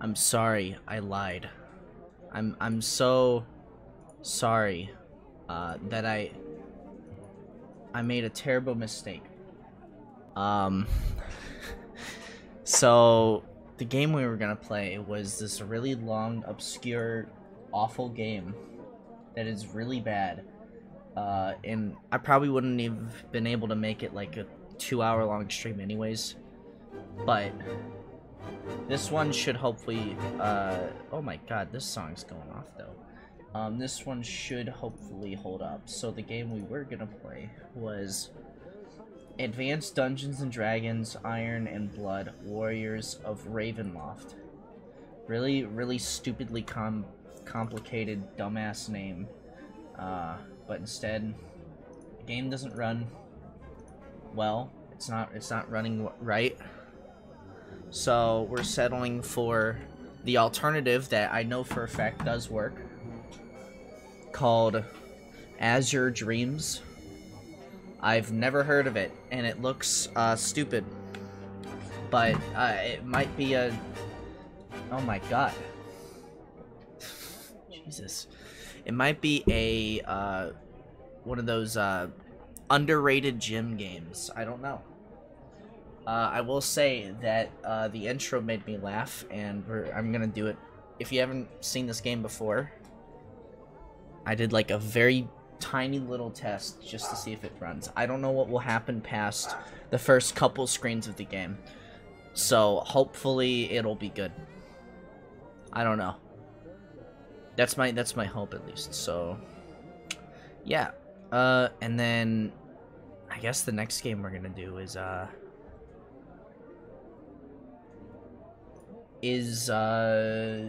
I'm sorry. I lied. I'm I'm so sorry uh, that I I made a terrible mistake. Um so the game we were to play was this really long obscure awful game that is really bad. Uh, and I probably wouldn't have been able to make it like a two hour long stream anyways. But this one should hopefully, uh, oh my god, this song's going off though. Um, this one should hopefully hold up. So the game we were gonna play was Advanced Dungeons and Dragons Iron and Blood Warriors of Ravenloft. Really, really stupidly com complicated, dumbass name. Uh, but instead, the game doesn't run well. It's not. It's not running right. So we're settling for the alternative that I know for a fact does work, called Azure Dreams. I've never heard of it, and it looks uh, stupid. But uh, it might be a. Oh my god. Jesus. It might be a uh, one of those uh, underrated gym games. I don't know. Uh, I will say that uh, the intro made me laugh, and I'm gonna do it. If you haven't seen this game before, I did like a very tiny little test just to see if it runs. I don't know what will happen past the first couple screens of the game, so hopefully it'll be good. I don't know. That's my that's my hope at least. So yeah. Uh and then I guess the next game we're to do is uh is uh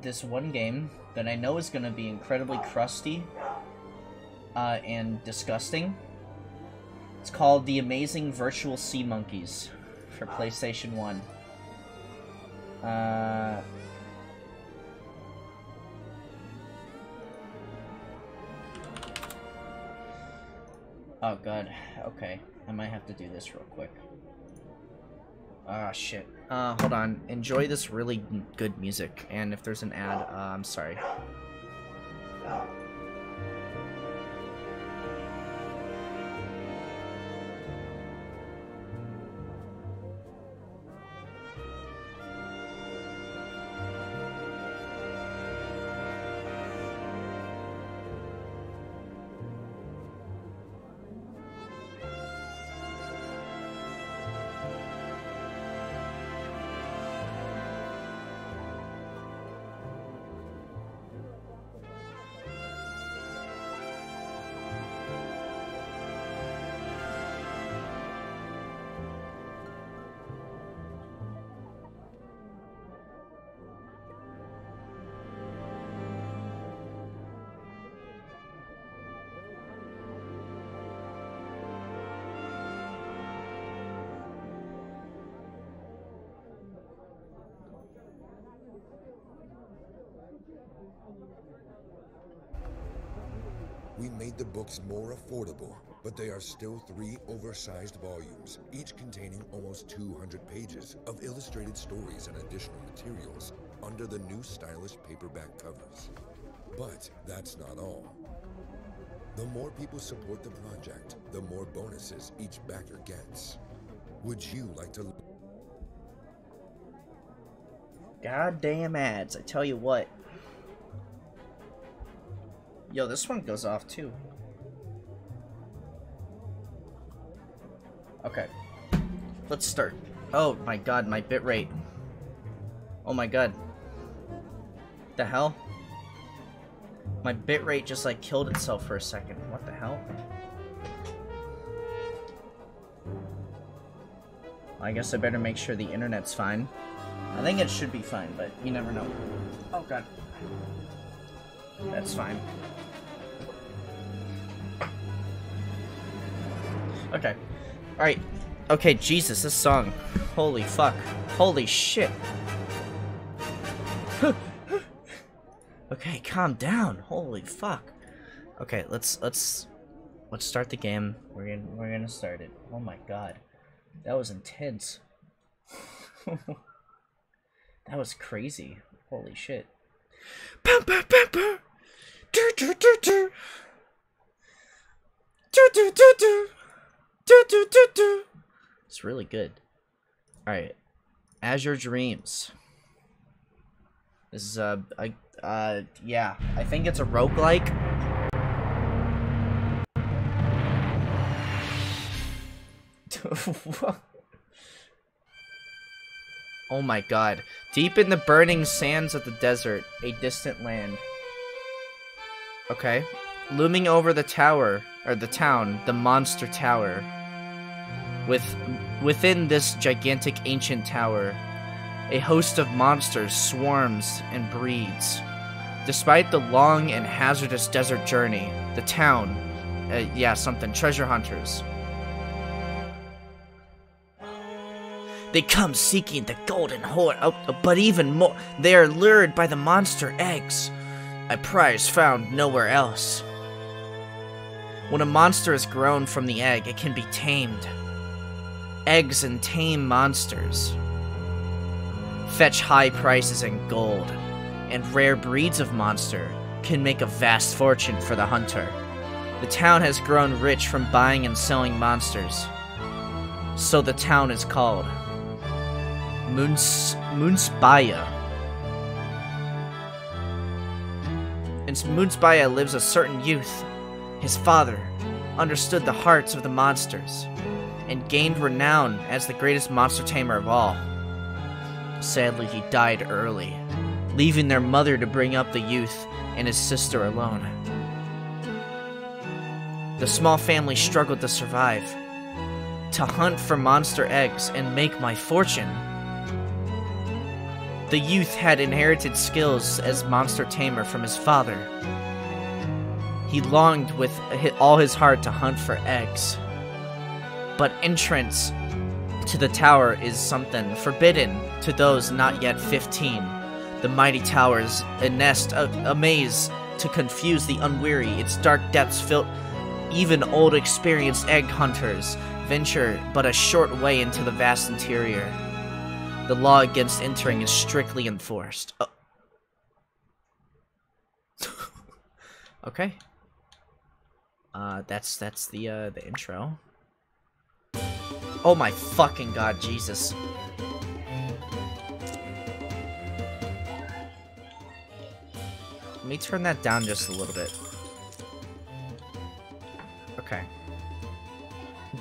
this one game that I know is going to be incredibly crusty uh, and disgusting. It's called The Amazing Virtual Sea Monkeys for PlayStation 1. Uh, Oh god, okay. I might have to do this real quick. Ah, shit. Uh, hold on. Enjoy this really good music, and if there's an ad, uh, I'm sorry. Made the books more affordable, but they are still three oversized volumes, each containing almost 200 pages of illustrated stories and additional materials under the new stylish paperback covers. But that's not all. The more people support the project, the more bonuses each backer gets. Would you like to... Goddamn ads, I tell you what. Yo, this one goes off too. Okay. Let's start. Oh my god, my bitrate. Oh my god. The hell? My bitrate just like killed itself for a second. What the hell? I guess I better make sure the internet's fine. I think it should be fine, but you never know. Oh god. That's fine. Okay. Alright. Okay, Jesus, this song. Holy fuck. Holy shit. okay, calm down. Holy fuck. Okay, let's let's let's start the game. We're gonna we're gonna start it. Oh my god. That was intense. That was crazy. Holy shit. It's really good. Alright. Azure Dreams. This is a, a uh, yeah. I think it's a roguelike. oh my god. Deep in the burning sands of the desert, a distant land. Okay. Looming over the tower, or the town, the monster tower. With within this gigantic ancient tower, a host of monsters swarms and breeds. Despite the long and hazardous desert journey, the town, uh, yeah, something, treasure hunters. They come seeking the golden hoard, oh, but even more, they are lured by the monster eggs, a prize found nowhere else. When a monster is grown from the egg, it can be tamed. Eggs and tame monsters fetch high prices in gold, and rare breeds of monster can make a vast fortune for the hunter. The town has grown rich from buying and selling monsters, so the town is called Moons Moonspire. In Moonspire lives a certain youth. His father understood the hearts of the monsters and gained renown as the greatest monster tamer of all. Sadly, he died early, leaving their mother to bring up the youth and his sister alone. The small family struggled to survive, to hunt for monster eggs and make my fortune. The youth had inherited skills as monster tamer from his father. He longed with all his heart to hunt for eggs. But entrance to the tower is something forbidden to those not yet 15. The mighty tower is a nest, a, a maze to confuse the unweary. Its dark depths fill even old experienced egg hunters venture but a short way into the vast interior. The law against entering is strictly enforced. Oh. okay. Uh, that's that's the uh, the intro. Oh my fucking god, Jesus. Let me turn that down just a little bit. Okay.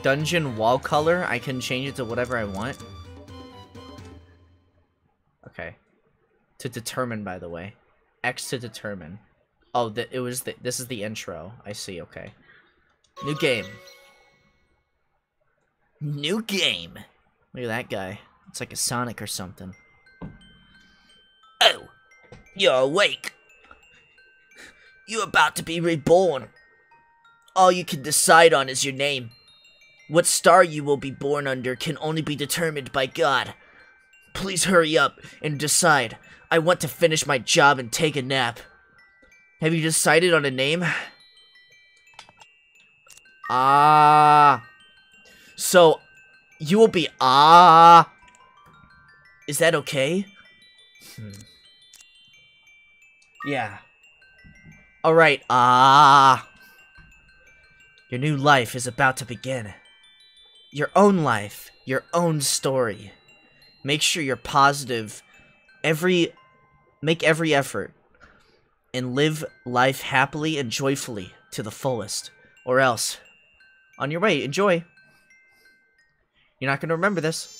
Dungeon wall color, I can change it to whatever I want. Okay. To determine, by the way. X to determine. Oh, the, it was the, this is the intro. I see, okay. New game. New game. Look at that guy. It's like a Sonic or something. Oh, you're awake. You're about to be reborn. All you can decide on is your name. What star you will be born under can only be determined by God. Please hurry up and decide. I want to finish my job and take a nap. Have you decided on a name? Ah. So, you will be ah. Is that okay? Hmm. Yeah. Alright, ah. Your new life is about to begin. Your own life, your own story. Make sure you're positive every make every effort and live life happily and joyfully to the fullest. Or else, on your way, enjoy. You're not going to remember this.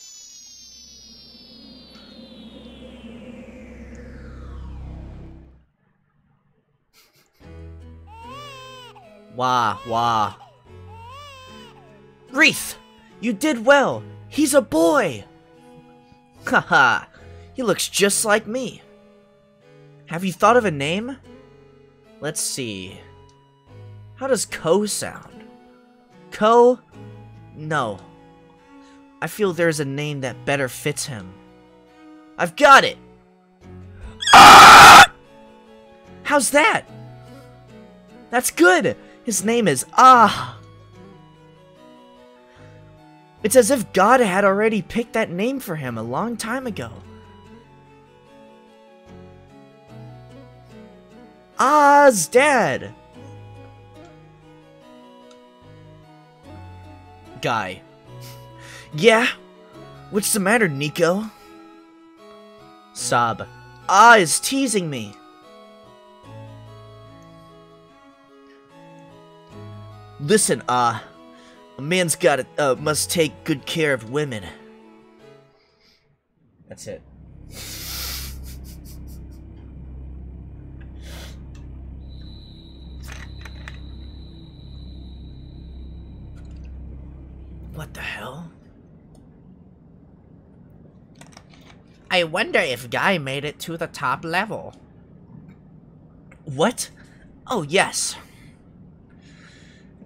Wah, wah. Wreath! You did well! He's a boy! Haha, he looks just like me. Have you thought of a name? Let's see. How does Koh sound? Koh? No. I feel there's a name that better fits him. I've got it! Ah! How's that? That's good! His name is Ah! It's as if God had already picked that name for him a long time ago. Ah's dad! Guy. Yeah? What's the matter, Nico? Sob. Ah is teasing me. Listen, Ah. a man's got to uh, must take good care of women. That's it. What the hell? I wonder if Guy made it to the top level. What? Oh, yes.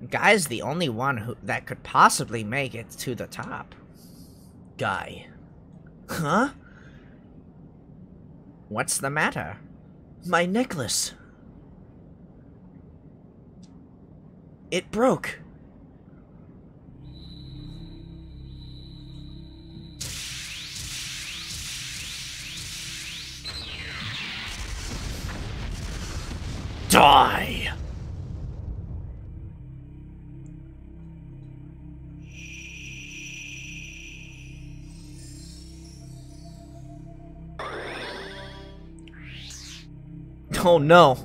Guy's the only one who that could possibly make it to the top. Guy. Huh? What's the matter? My necklace. It broke. Die! Oh no.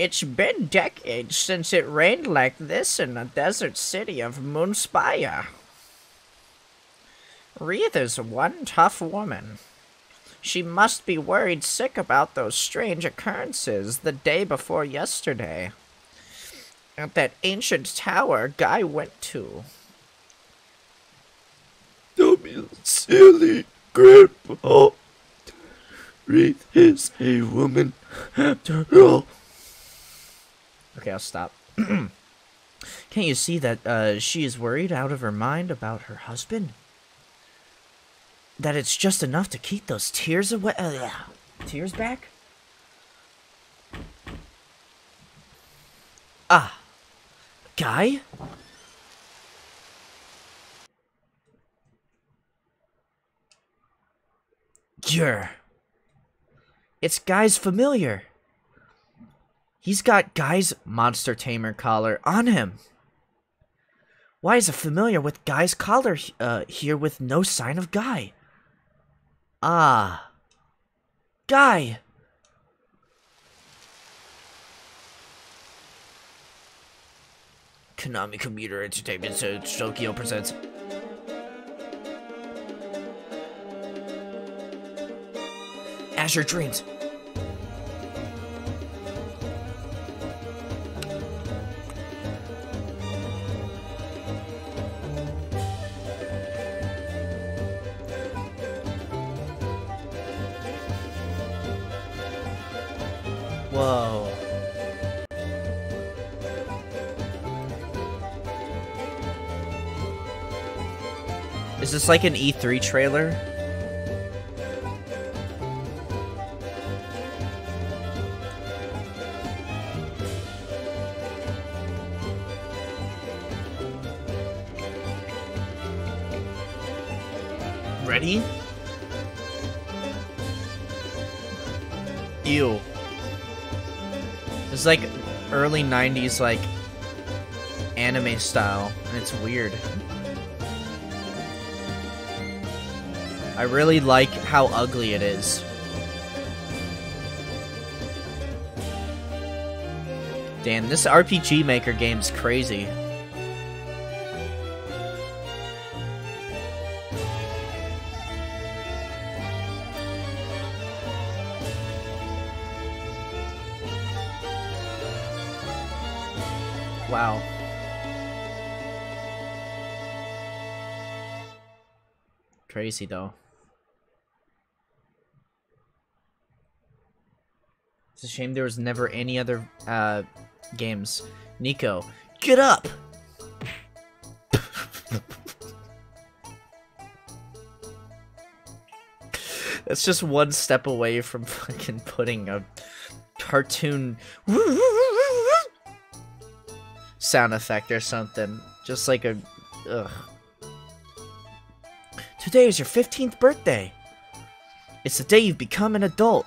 It's been decades since it rained like this in the desert city of Moonspire. Wreath is one tough woman. She must be worried sick about those strange occurrences the day before yesterday. At that ancient tower Guy went to. Don't be silly, Grandpa. Wreath is a woman after all. Okay, I'll stop. Can't you see that uh, she is worried out of her mind about her husband? That it's just enough to keep those tears away. Uh, tears back? Ah. Guy? You're. It's Guy's familiar. He's got Guy's Monster Tamer collar on him. Why is it familiar with Guy's collar uh, here with no sign of Guy? Ah. Guy! Konami Computer Entertainment so Tokyo presents Azure Dreams. Like an E3 trailer? Ready? Ew. It's like early 90s like anime style and it's weird. I really like how ugly it is. Damn, this RPG Maker game's crazy. Wow. Crazy though. It's a shame there was never any other uh, games. Nico, get up! That's just one step away from fucking putting a cartoon sound effect or something. Just like a. Ugh. Today is your 15th birthday. It's the day you've become an adult.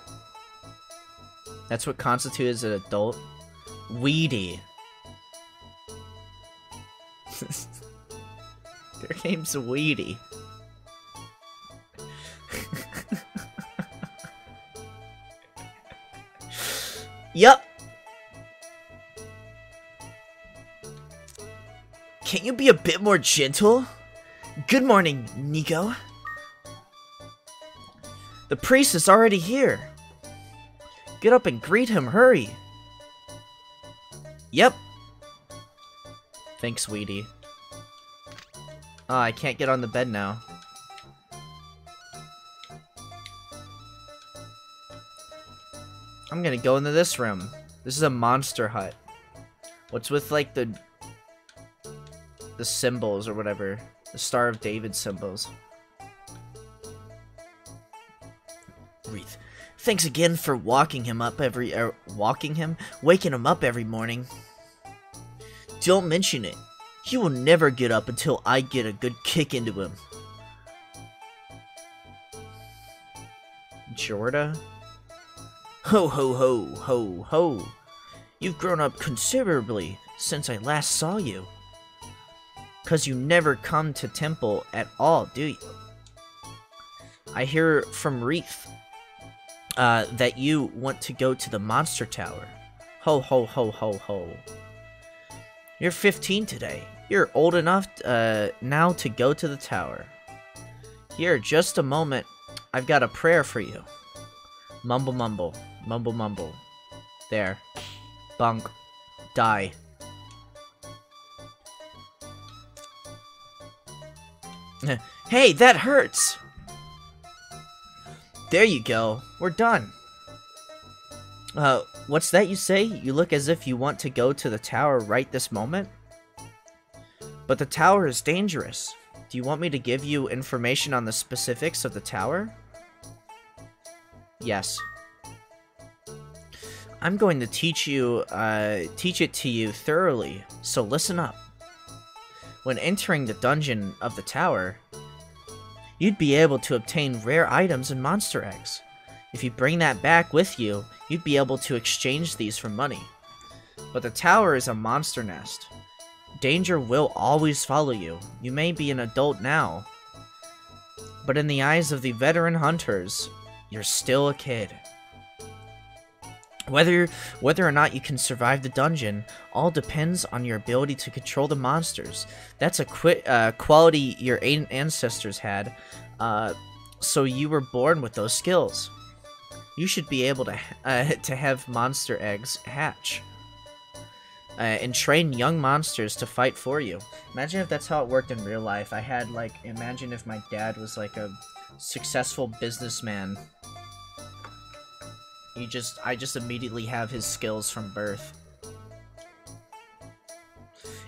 That's what constitutes an adult. Weedy. Their name's Weedy. Yep. Can't you be a bit more gentle? Good morning, Nico. The priest is already here. Get up and greet him, hurry. Yep. Thanks, sweetie. Oh, I can't get on the bed now. I'm gonna go into this room. This is a monster hut. What's with like the the symbols or whatever? The Star of David symbols. Thanks again for walking him up every er, walking him, waking him up every morning. Don't mention it. He will never get up until I get a good kick into him. Jorda? Ho ho ho ho ho. You've grown up considerably since I last saw you. Cause you never come to temple at all, do you? I hear from Wreath uh, that you want to go to the monster tower. Ho ho ho ho ho. You're 15 today. You're old enough uh, now to go to the tower. Here, just a moment. I've got a prayer for you. Mumble mumble. Mumble mumble. There. Bunk. Die. hey, that hurts! There you go. We're done. Uh, what's that you say? You look as if you want to go to the tower right this moment? But the tower is dangerous. Do you want me to give you information on the specifics of the tower? Yes. I'm going to teach you, uh, teach it to you thoroughly, so listen up. When entering the dungeon of the tower, you'd be able to obtain rare items and monster eggs. If you bring that back with you, you'd be able to exchange these for money. But the tower is a monster nest. Danger will always follow you. You may be an adult now, but in the eyes of the veteran hunters, you're still a kid. Whether whether or not you can survive the dungeon all depends on your ability to control the monsters. That's a qu uh, quality your ancestors had, uh, so you were born with those skills. You should be able to uh, to have monster eggs hatch uh, and train young monsters to fight for you. Imagine if that's how it worked in real life. I had like imagine if my dad was like a successful businessman you just, I just immediately have his skills from birth.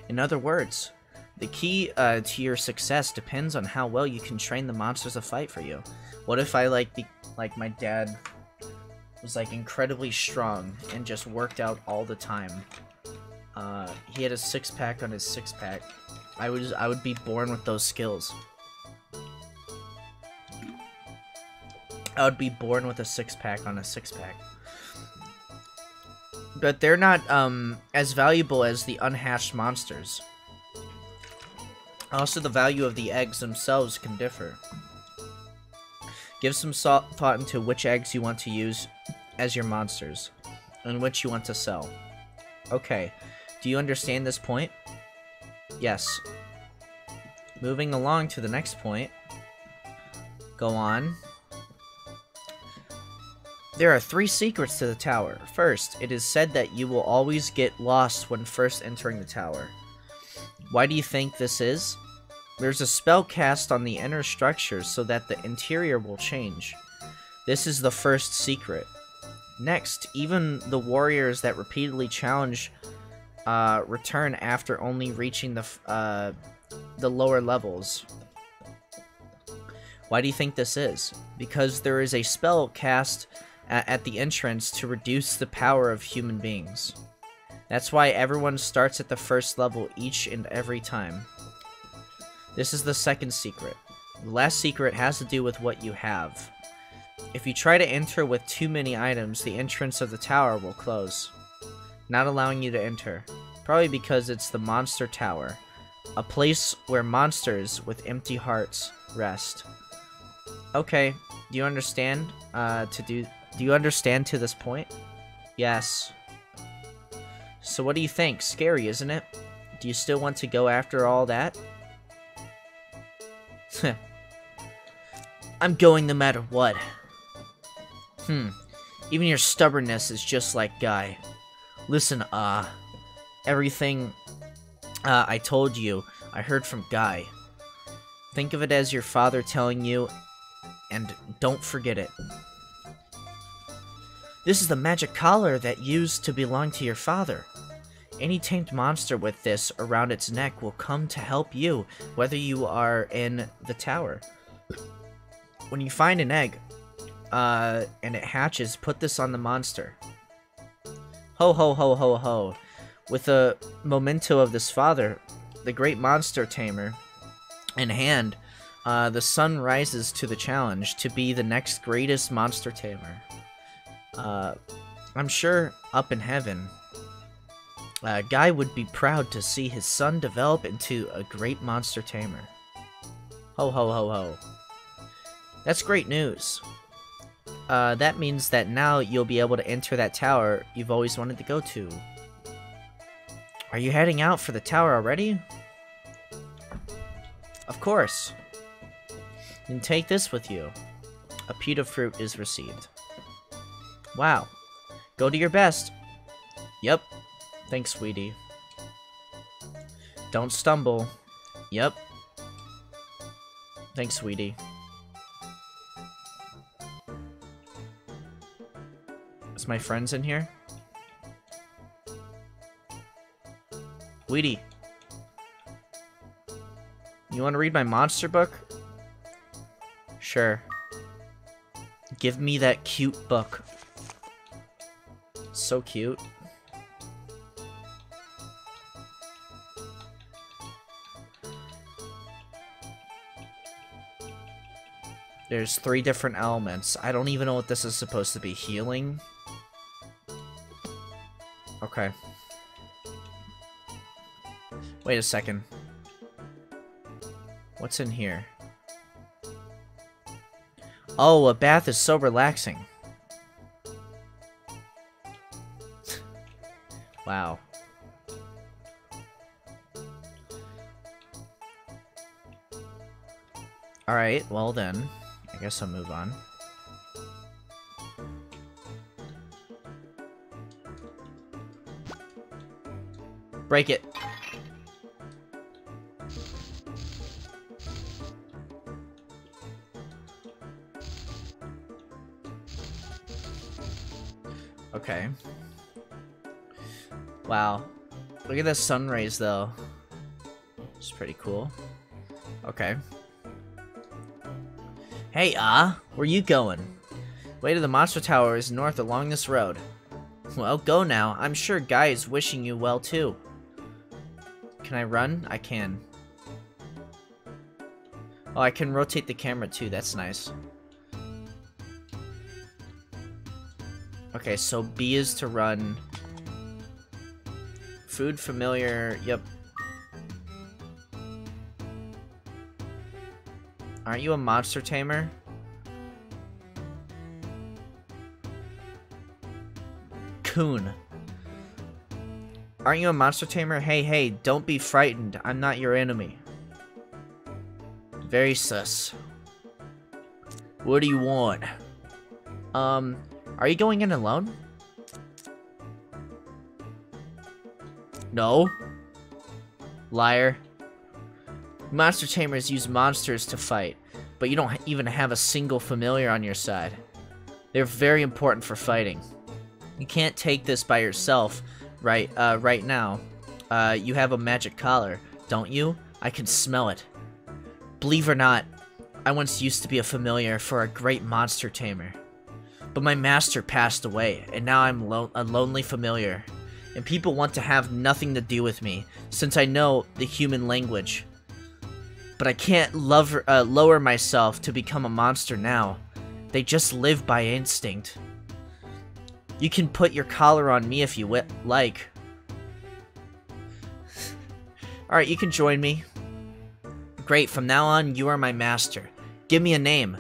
In other words, the key uh, to your success depends on how well you can train the monsters to fight for you. What if I like, be like my dad was like incredibly strong and just worked out all the time? Uh, he had a six pack on his six pack. I would, I would be born with those skills. I would be born with a six pack on a six pack. But they're not um, as valuable as the unhatched monsters. Also, the value of the eggs themselves can differ. Give some thought into which eggs you want to use as your monsters, and which you want to sell. Okay, do you understand this point? Yes. Moving along to the next point. Go on. There are three secrets to the tower. First, it is said that you will always get lost when first entering the tower. Why do you think this is? There's a spell cast on the inner structure so that the interior will change. This is the first secret. Next, even the warriors that repeatedly challenge uh, return after only reaching the uh, the lower levels. Why do you think this is? Because there is a spell cast at the entrance to reduce the power of human beings. That's why everyone starts at the first level each and every time. This is the second secret. The last secret has to do with what you have. If you try to enter with too many items, the entrance of the tower will close, not allowing you to enter. Probably because it's the Monster Tower, a place where monsters with empty hearts rest. Okay, do you understand? Uh, to do do you understand to this point? Yes. So what do you think? Scary, isn't it? Do you still want to go after all that? I'm going no matter what. Hmm. Even your stubbornness is just like Guy. Listen, uh, everything uh, I told you, I heard from Guy. Think of it as your father telling you, and don't forget it. This is the magic collar that used to belong to your father. Any tamed monster with this around its neck will come to help you, whether you are in the tower. When you find an egg, uh, and it hatches, put this on the monster. Ho ho ho ho ho. With a memento of this father, the great monster tamer, in hand, uh, the sun rises to the challenge to be the next greatest monster tamer. Uh, I'm sure up in heaven, uh, Guy would be proud to see his son develop into a great monster tamer. Ho ho ho ho. That's great news. Uh, that means that now you'll be able to enter that tower you've always wanted to go to. Are you heading out for the tower already? Of course. Then take this with you. A pita fruit is received. Wow. Go to your best. Yep. Thanks, sweetie. Don't stumble. Yep. Thanks, sweetie. Is my friends in here? Weedy. You want to read my monster book? Sure. Give me that cute book. So cute. There's three different elements. I don't even know what this is supposed to be. Healing? Okay. Wait a second. What's in here? Oh, a bath is so relaxing. Wow. Alright, well then. I guess I'll move on. Break it. Okay. Wow. Look at the sun rays, though. It's pretty cool. Okay. Hey, Ah, where you going? Way to the Monster Tower is north along this road. Well, go now. I'm sure Guy is wishing you well, too. Can I run? I can. Oh, I can rotate the camera, too. That's nice. Okay, so B is to run. Food familiar, yep. Aren't you a monster tamer? Kewne. Aren't you a monster tamer? Hey, hey, don't be frightened. I'm not your enemy. Very sus. What do you want? Um, are you going in alone? No. Liar. Monster tamers use monsters to fight, but you don't even have a single familiar on your side. They're very important for fighting. You can't take this by yourself right uh, right now. Uh, you have a magic collar, don't you? I can smell it. Believe or not, I once used to be a familiar for a great monster tamer. But my master passed away, and now I'm lo a lonely familiar. And people want to have nothing to do with me, since I know the human language. But I can't love, uh, lower myself to become a monster now. They just live by instinct. You can put your collar on me if you like. Alright, you can join me. Great, from now on, you are my master. Give me a name.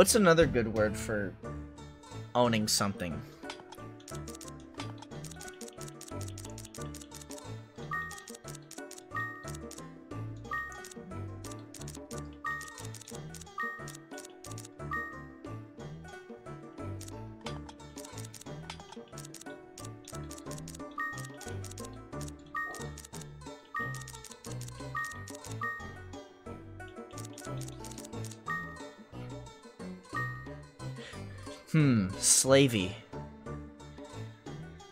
What's another good word for owning something? Slavey.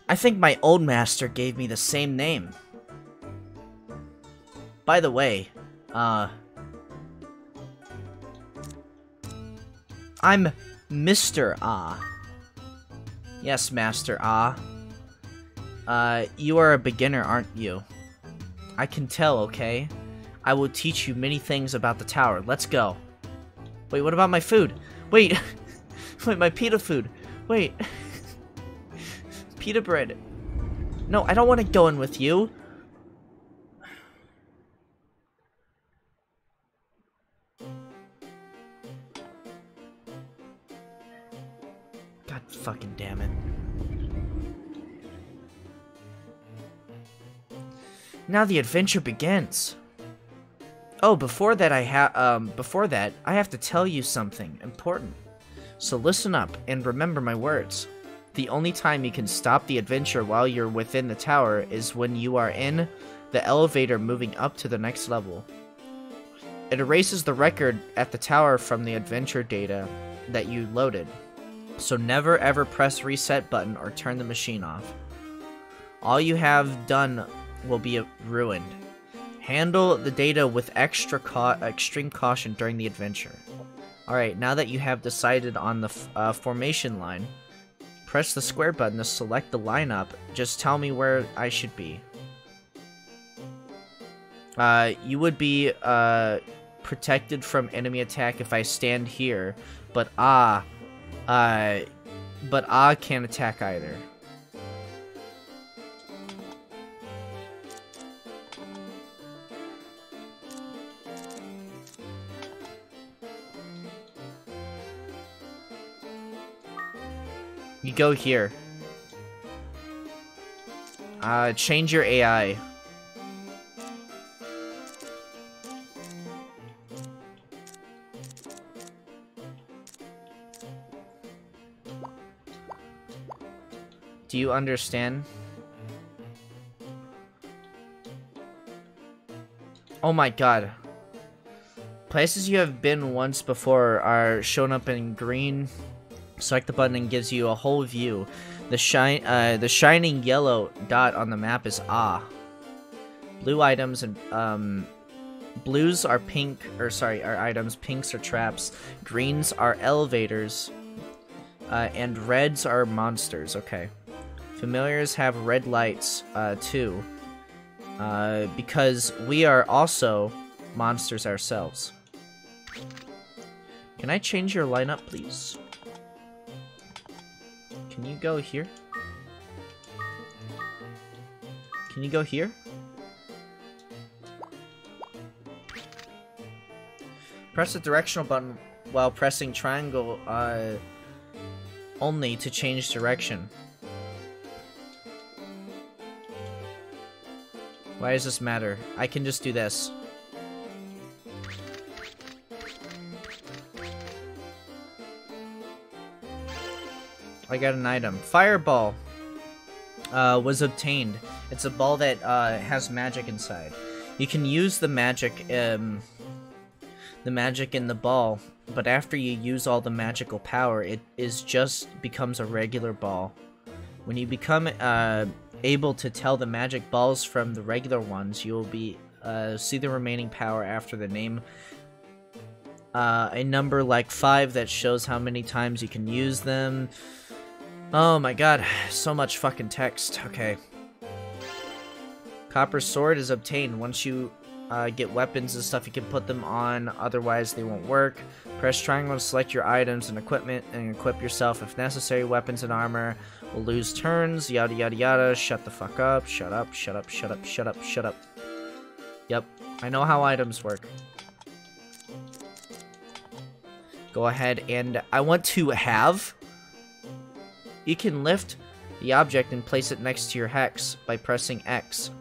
I think my old master gave me the same name. By the way, uh... I'm Mr. Ah. Yes, Master Ah. Uh, you are a beginner, aren't you? I can tell, okay? I will teach you many things about the tower. Let's go. Wait, what about my food? Wait! Wait, my pita food. Wait. pita bread. No, I don't want to go in with you. God fucking damn it. Now the adventure begins. Oh, before that I have um before that, I have to tell you something important. So listen up and remember my words. The only time you can stop the adventure while you're within the tower is when you are in the elevator moving up to the next level. It erases the record at the tower from the adventure data that you loaded. So never ever press reset button or turn the machine off. All you have done will be ruined. Handle the data with extra ca extreme caution during the adventure. Alright, now that you have decided on the uh, formation line, press the square button to select the lineup. Just tell me where I should be. Uh, you would be uh, protected from enemy attack if I stand here, but Ah, uh, but Ah can't attack either. You go here. Uh, change your AI. Do you understand? Oh my god. Places you have been once before are shown up in green Select the button and gives you a whole view. The shine, uh, the shining yellow dot on the map is Ah. Blue items and um, blues are pink, or sorry, are items. Pinks are traps. Greens are elevators, uh, and reds are monsters. Okay. Familiars have red lights, uh, too. Uh, because we are also monsters ourselves. Can I change your lineup, please? Can you go here? Can you go here? Press the directional button while pressing triangle uh, only to change direction. Why does this matter? I can just do this. I got an item. Fireball uh, was obtained. It's a ball that uh, has magic inside. You can use the magic, um, the magic in the ball, but after you use all the magical power, it is just becomes a regular ball. When you become uh, able to tell the magic balls from the regular ones, you will be uh, see the remaining power after the name. Uh, a number like 5 that shows how many times you can use them. Oh my god, so much fucking text. Okay. Copper sword is obtained. Once you uh, get weapons and stuff, you can put them on, otherwise they won't work. Press triangle to select your items and equipment and equip yourself if necessary. Weapons and armor will lose turns, yada yada yada. Shut the fuck up, shut up, shut up, shut up, shut up, shut up. Yep, I know how items work. Go ahead and I want to have. You can lift the object and place it next to your hex by pressing X.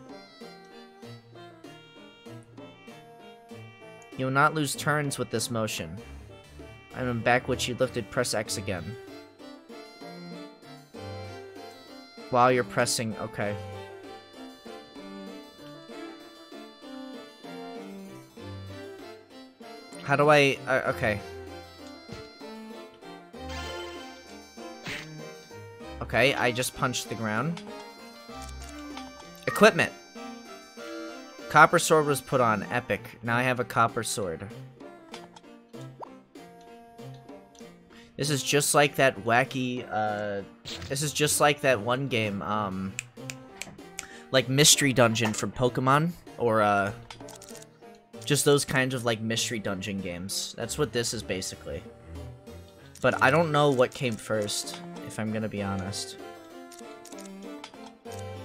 You will not lose turns with this motion. And back which you lifted, press X again. While you're pressing, okay. How do I, uh, okay. Okay, I just punched the ground. Equipment. Copper sword was put on. Epic. Now I have a copper sword. This is just like that wacky, uh... This is just like that one game, um... Like Mystery Dungeon from Pokemon. Or, uh... Just those kinds of, like, Mystery Dungeon games. That's what this is, basically. But I don't know what came first, if I'm gonna be honest.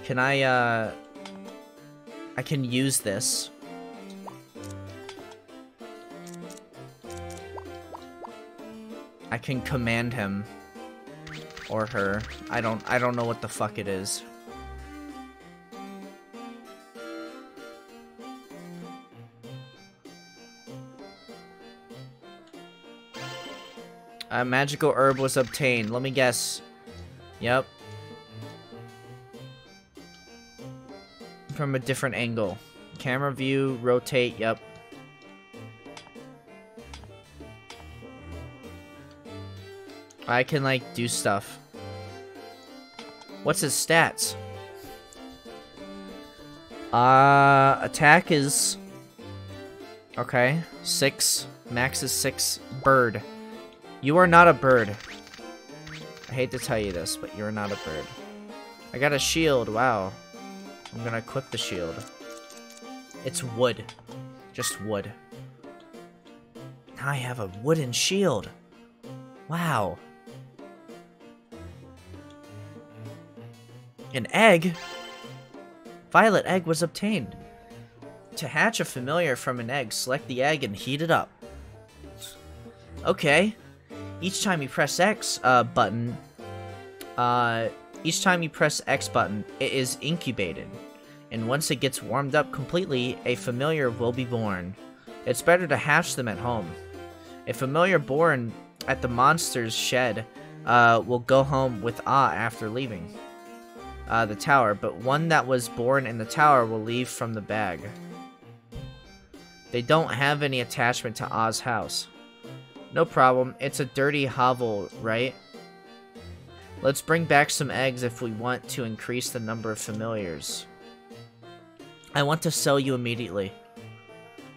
Can I, uh... I can use this. I can command him. Or her. I don't I don't know what the fuck it is. A magical herb was obtained. Let me guess. Yep. From a different angle. Camera view, rotate, yep. I can, like, do stuff. What's his stats? Uh, attack is... Okay, six. Max is six. Bird. You are not a bird. I hate to tell you this, but you're not a bird. I got a shield, wow. I'm gonna equip the shield. It's wood. Just wood. Now I have a wooden shield. Wow. An egg? Violet egg was obtained. To hatch a familiar from an egg, select the egg and heat it up. Okay. Each time you press X uh, button, uh, each time you press X button, it is incubated. And once it gets warmed up completely, a familiar will be born. It's better to hatch them at home. A familiar born at the monster's shed uh, will go home with Ah after leaving uh, the tower, but one that was born in the tower will leave from the bag. They don't have any attachment to Oz house. No problem, it's a dirty hovel, right? Let's bring back some eggs if we want to increase the number of familiars. I want to sell you immediately.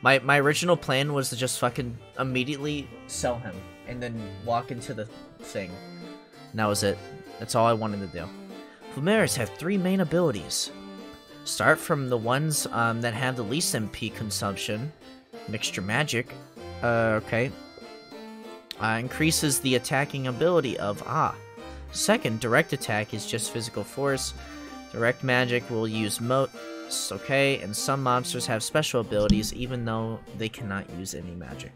My, my original plan was to just fucking immediately sell him and then walk into the thing. And that was it. That's all I wanted to do. Familiars have three main abilities. Start from the ones um, that have the least MP consumption. Mixture Magic. Uh, okay. Uh, increases the attacking ability of Ah. Second, Direct Attack is just physical force. Direct Magic will use motes, okay, and some monsters have special abilities even though they cannot use any magic.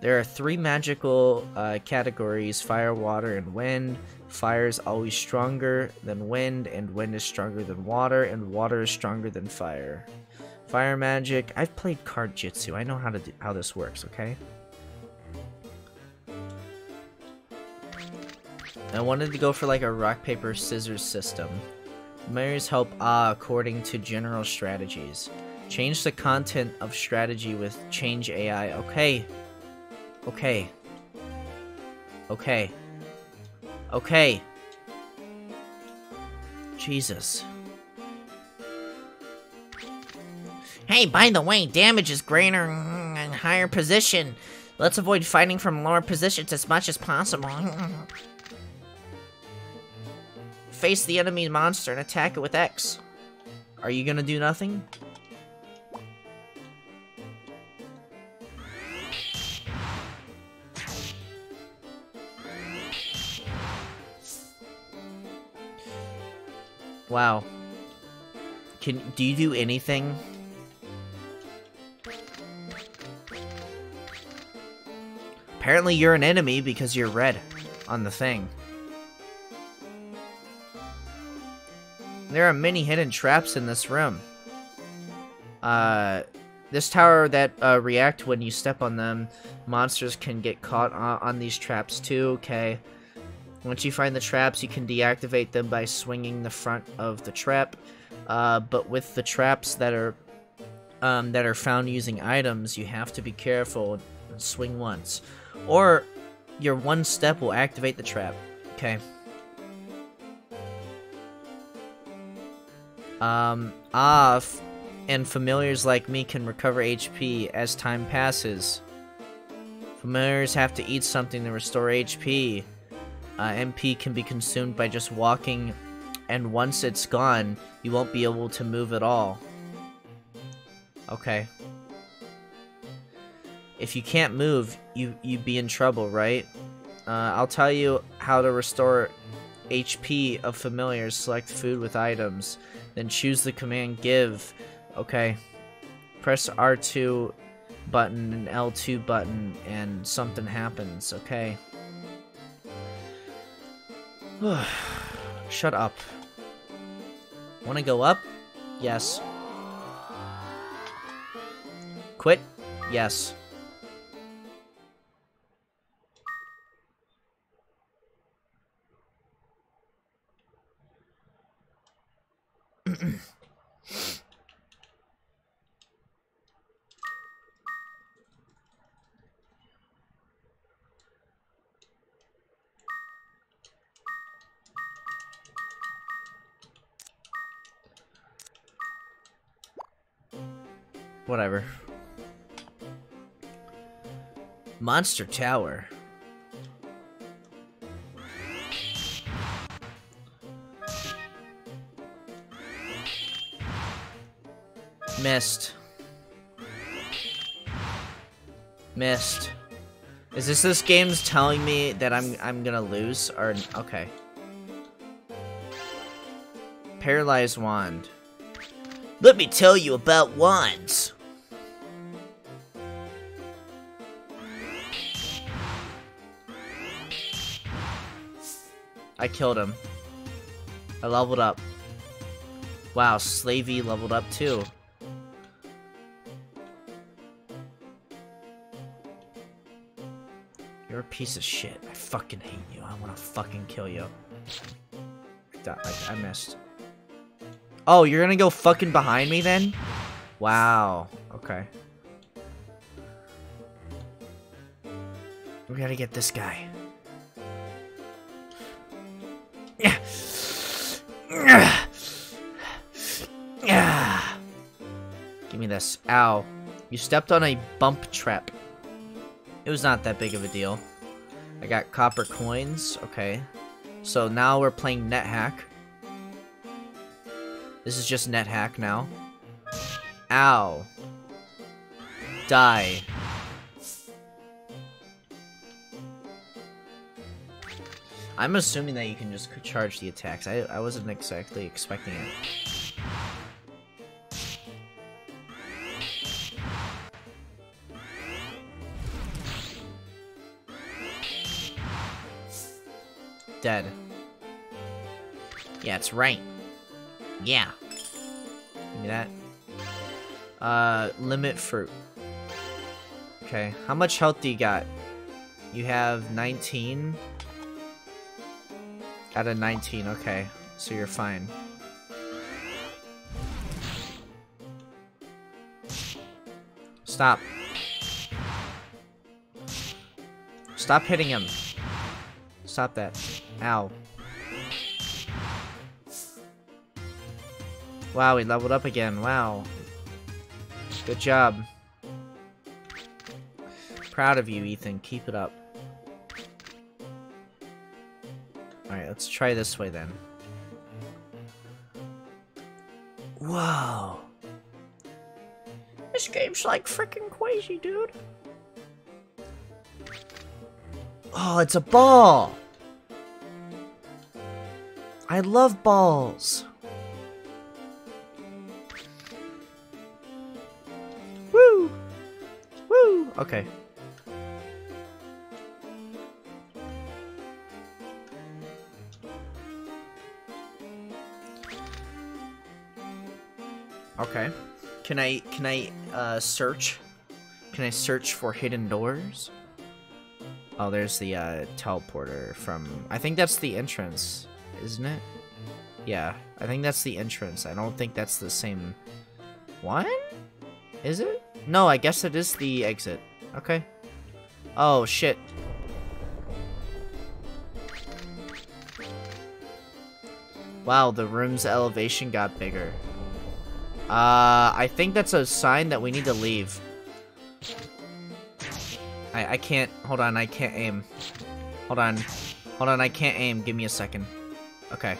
There are three magical uh, categories fire, water, and wind. Fire is always stronger than wind, and wind is stronger than water, and water is stronger than fire. Fire magic. I've played card jitsu. I know how to do, how this works. Okay. I wanted to go for like a rock paper scissors system. Familiars help Ah according to general strategies. Change the content of strategy with change AI. Okay. Okay. Okay. Okay. Jesus. Hey, by the way, damage is greater in higher position. Let's avoid fighting from lower positions as much as possible. Face the enemy monster and attack it with X. Are you gonna do nothing? Wow. Can do you do anything? Apparently you're an enemy because you're red on the thing. There are many hidden traps in this room. Uh, this tower that uh, react when you step on them, monsters can get caught on, on these traps too, okay? Once you find the traps, you can deactivate them by swinging the front of the trap. Uh, but with the traps that are um, that are found using items, you have to be careful and swing once. Or your one step will activate the trap. Okay. Um, ah, and familiars like me can recover HP as time passes. Familiars have to eat something to restore HP. Uh, MP can be consumed by just walking, and once it's gone, you won't be able to move at all. Okay. If you can't move, you you'd be in trouble, right? Uh, I'll tell you how to restore HP of familiars. Select food with items, then choose the command give. Okay. Press R2 button and L2 button, and something happens. Okay. Shut up. Want to go up? Yes. Quit? Yes. Whatever. Monster Tower. Missed. Missed. Is this this game's telling me that I'm I'm gonna lose or okay? Paralyzed wand. Let me tell you about wands. I killed him. I leveled up. Wow, Slavey leveled up too. Piece of shit. I fucking hate you. I wanna fucking kill you. I, I missed. Oh, you're gonna go fucking behind me then? Wow. Okay. We gotta get this guy. Yeah. Give me this. Ow. You stepped on a bump trap. It was not that big of a deal. I got copper coins. Okay. So now we're playing NetHack. This is just NetHack now. Ow. Die. I'm assuming that you can just charge the attacks. I, I wasn't exactly expecting it. Dead. Yeah, it's right. Yeah. Give me that. Uh, limit fruit. Okay, how much health do you got? You have 19? Out of 19, okay. So you're fine. Stop. Stop hitting him. Stop that. Ow. Wow, we leveled up again. Wow. Good job. Proud of you, Ethan. Keep it up. Alright, let's try this way then. Whoa. This game's like freaking crazy, dude. Oh, it's a ball! I love balls. Woo! Woo! Okay. Okay. Can I can I uh search? Can I search for hidden doors? Oh, there's the uh teleporter from I think that's the entrance, isn't it? Yeah, I think that's the entrance. I don't think that's the same one? Is it? No, I guess it is the exit. Okay. Oh shit. Wow, the room's elevation got bigger. Uh, I think that's a sign that we need to leave. I, I can't, hold on, I can't aim. Hold on, hold on, I can't aim, give me a second. Okay.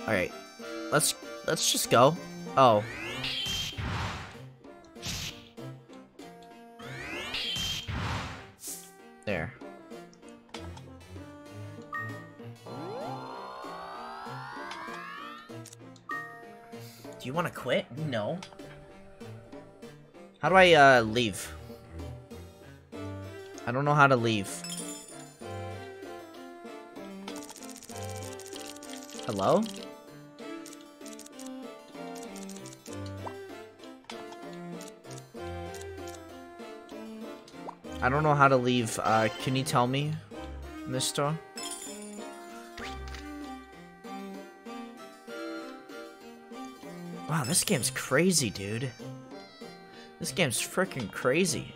Alright, let's, let's just go. Oh. There. Do you want to quit? No. How do I, uh, leave? I don't know how to leave. Hello? I don't know how to leave. Uh, can you tell me, mister? Wow, this game's crazy, dude. This game's freaking crazy.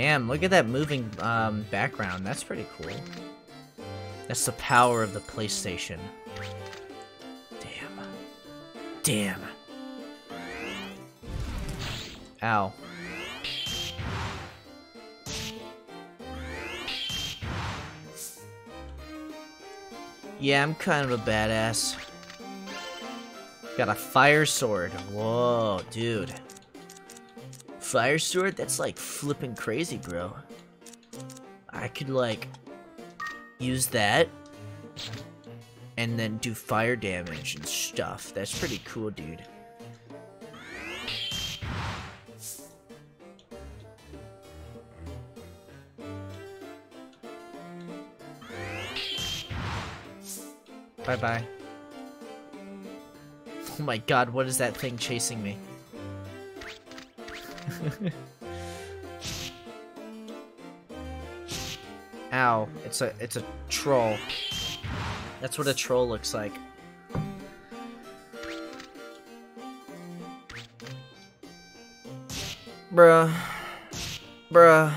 Damn, look at that moving um, background. That's pretty cool. That's the power of the PlayStation. Damn. Damn. Ow. Yeah, I'm kind of a badass. Got a fire sword. Whoa, dude. Fire sword? That's like flipping crazy, bro. I could like use that and then do fire damage and stuff. That's pretty cool, dude. Bye-bye. Oh my god, what is that thing chasing me? Ow, it's a it's a troll. That's what a troll looks like. Bruh. Bruh.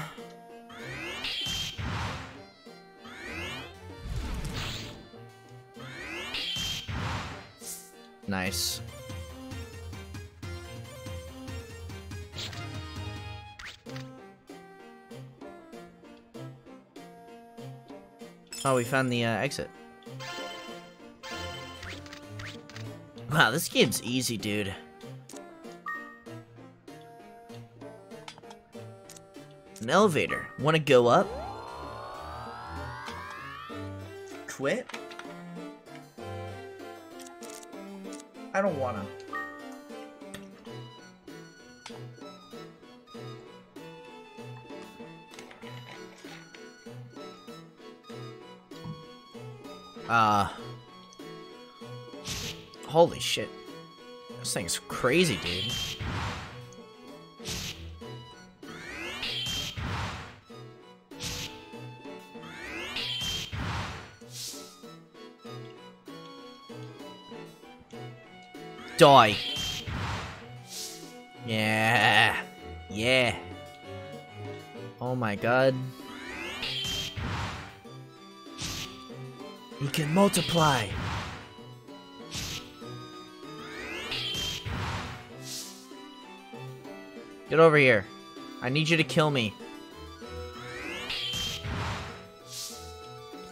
Nice. Oh, we found the uh, exit. Wow, this game's easy, dude. An elevator. Want to go up? Quit? I don't wanna. Uh. Holy shit. This thing's crazy, dude. Die. Yeah. Yeah. Oh my god. He can multiply. Get over here. I need you to kill me.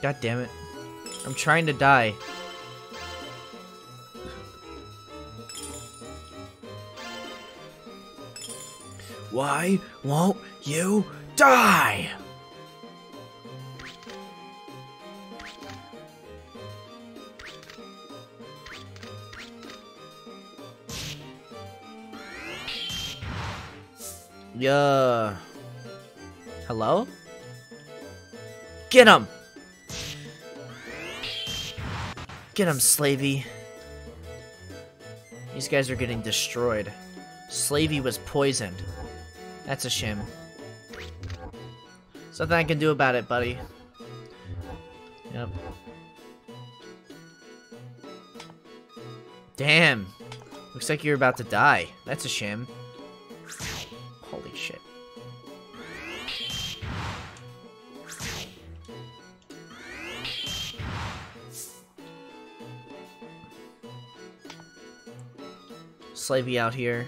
God damn it. I'm trying to die. Why won't you die? Yeah. Hello? Get him! Get him, Slavey. These guys are getting destroyed. Slavey was poisoned. That's a shame. Something I can do about it, buddy. Yep. Damn. Looks like you're about to die. That's a shame. Slavey out here.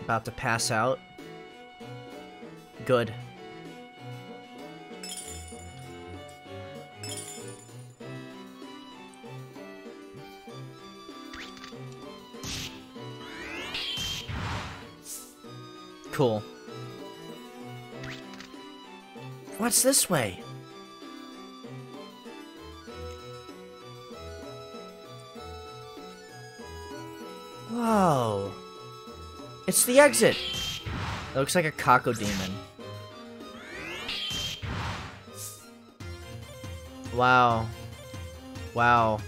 About to pass out. Good. Cool. What's this way? It's the exit. It looks like a Kako demon. Wow. Wow.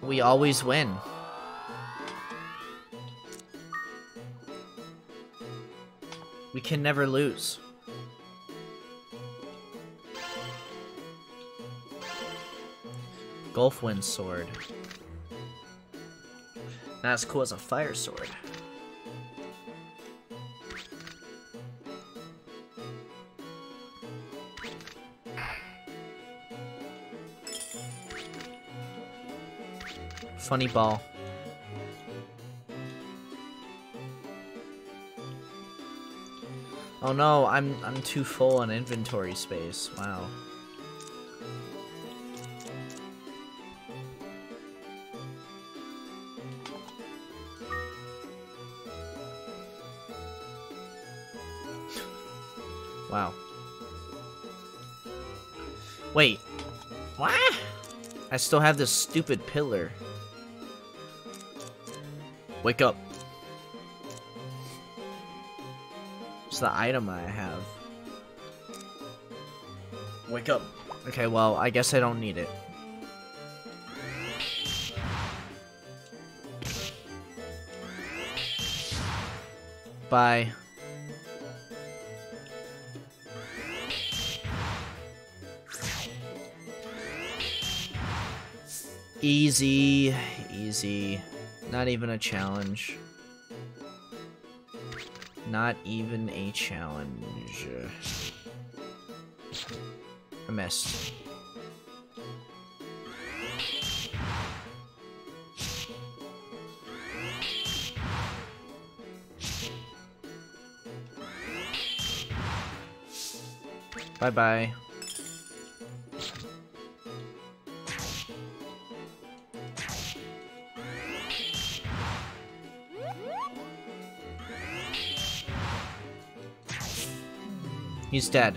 We always win. We can never lose. Gulfwind sword. Not as cool as a fire sword. Funny ball. Oh no, I'm I'm too full on inventory space. Wow. Wow. Wait. What? I still have this stupid pillar. Wake up. It's the item I have. Wake up. Okay, well, I guess I don't need it. Bye. Easy, easy. Not even a challenge. Not even a challenge. I missed. Bye-bye. He's dead.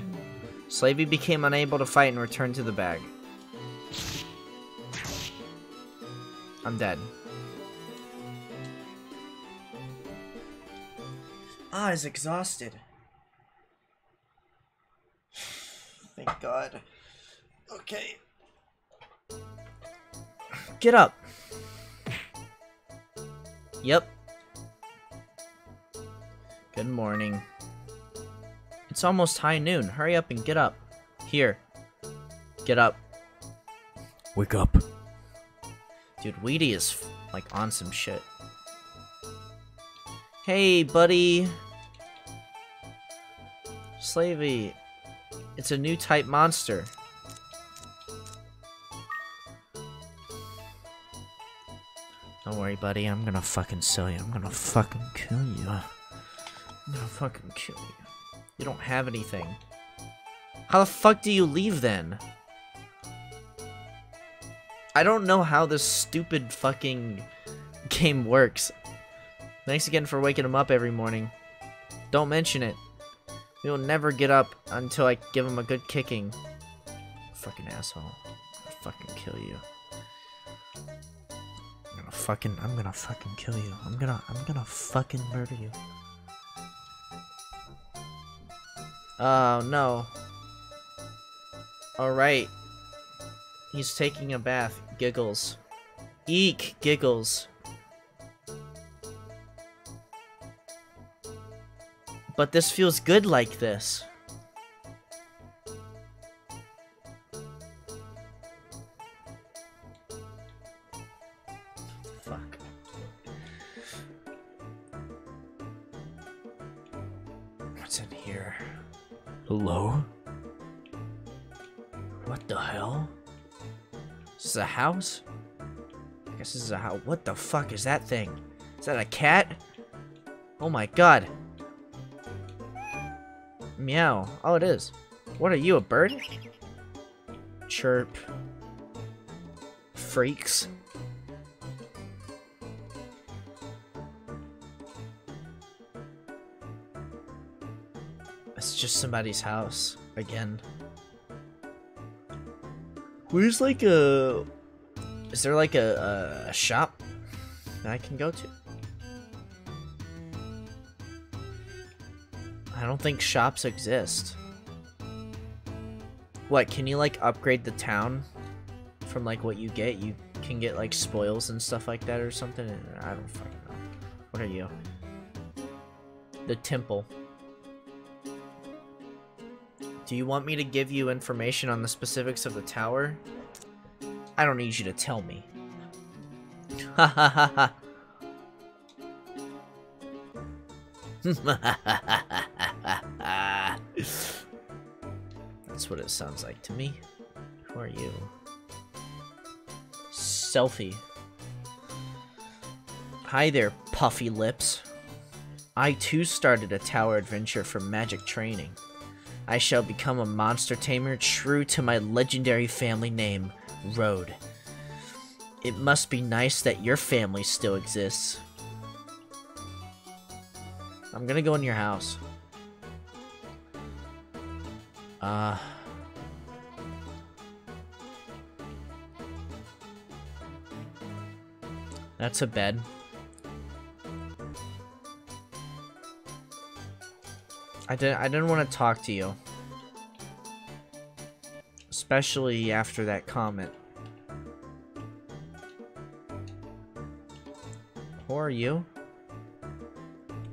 Slavey became unable to fight and returned to the bag. I'm dead. Ah, he's exhausted. Thank God. Okay. Get up. Yep. It's almost high noon. Hurry up and get up. Here. Get up. Wake up. Dude, Weedy is like on some shit. Hey, buddy. Slavey. It's a new type monster. Don't worry, buddy. I'm gonna fucking sell you. I'm gonna fucking kill you. I'm gonna fucking kill you. You don't have anything. How the fuck do you leave then? I don't know how this stupid fucking game works. Thanks again for waking him up every morning. Don't mention it. He'll never get up until I give him a good kicking. Fucking asshole. I'll fucking kill you. I'm gonna fucking I'm gonna fucking kill you. I'm gonna I'm gonna fucking murder you. Oh no. Alright. He's taking a bath. Giggles. Eek, giggles. But this feels good like this. House? I guess this is a house. What the fuck is that thing? Is that a cat? Oh my god. Meow. Oh, it is. What are you, a bird? Chirp. Freaks. It's just somebody's house. Again. Where's like a... Is there like a, a shop that I can go to? I don't think shops exist. What, can you like upgrade the town from like what you get? You can get like spoils and stuff like that or something? I don't fucking know. What are you? The temple. Do you want me to give you information on the specifics of the tower? I don't need you to tell me. Ha ha ha ha. That's what it sounds like to me. Who are you? Selfi. Hi there, puffy lips. I too started a tower adventure for magic training. I shall become a monster tamer true to my legendary family name, Road. It must be nice that your family still exists. I'm gonna go in your house. Uh... That's a bed. I didn't I didn't want to talk to you. Especially after that comment. Who are you?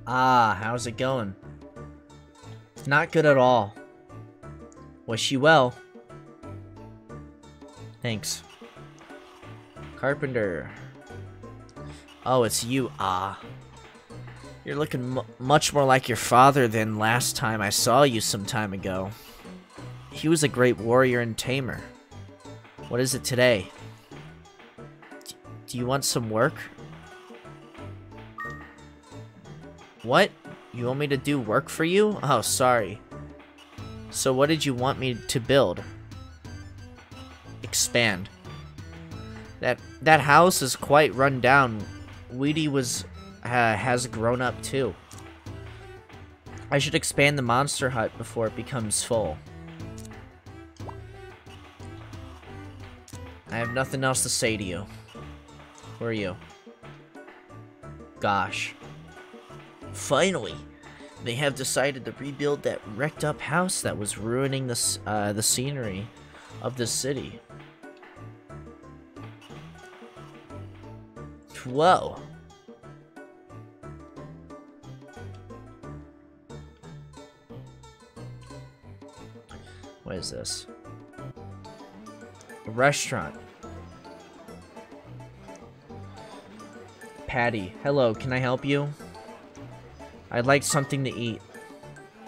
Ah, how's it going? Not good at all. Wish you well. Thanks. Carpenter. Oh, it's you, ah. You're looking much more like your father than last time I saw you some time ago. He was a great warrior and tamer. What is it today? Do you want some work? What? You want me to do work for you? Oh, sorry. So what did you want me to build? Expand. That that house is quite run down. Weedy was uh, has grown up too. I should expand the monster hut before it becomes full. I have nothing else to say to you. Where are you? Gosh. Finally, they have decided to rebuild that wrecked up house that was ruining the, uh, the scenery of the city. Whoa. What is this? A restaurant. Patty, hello, can I help you? I'd like something to eat.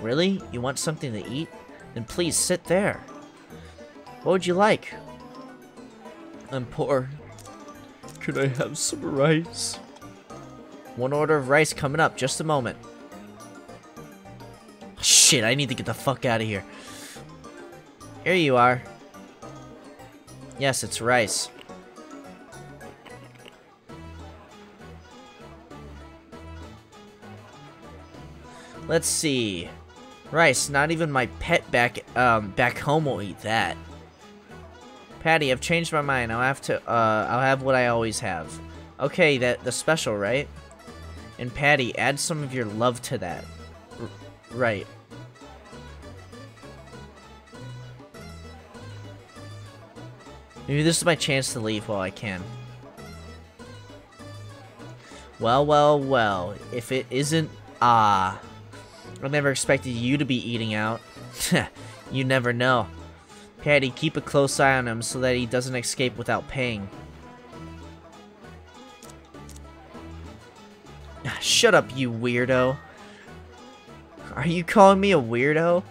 Really? You want something to eat? Then please sit there. What would you like? I'm poor. Could I have some rice? One order of rice coming up, just a moment. Shit, I need to get the fuck out of here. Here you are. Yes, it's rice. Let's see. Rice, not even my pet back um back home will eat that. Patty, I've changed my mind. I'll have to uh I'll have what I always have. Okay, that the special, right? And Patty, add some of your love to that. R right. Maybe this is my chance to leave while I can. Well, well, well. If it isn't... Ah. I never expected you to be eating out. you never know. Patty, keep a close eye on him so that he doesn't escape without paying. Shut up, you weirdo. Are you calling me a weirdo?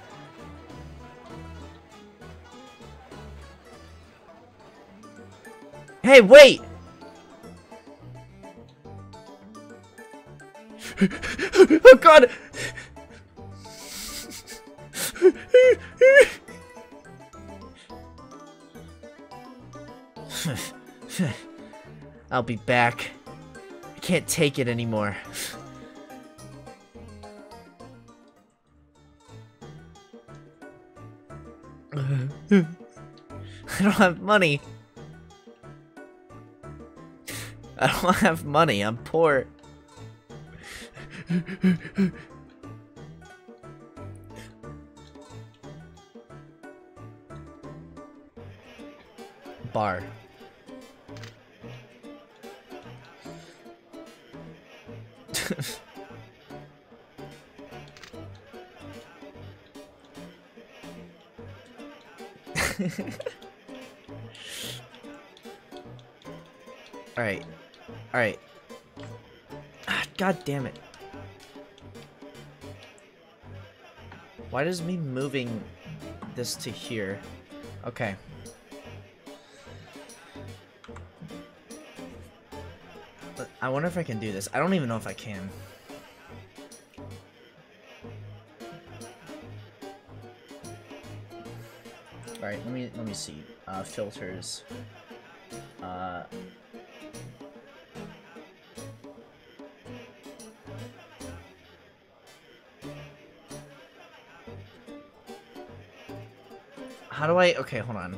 Hey, wait! oh god! I'll be back. I can't take it anymore. I don't have money. I don't have money. I'm poor. Bar. Alright. Alright. Ah, God damn it. Why does me moving this to here? Okay. I wonder if I can do this. I don't even know if I can. Alright, let me let me see. Uh filters. Uh How do I okay, hold on.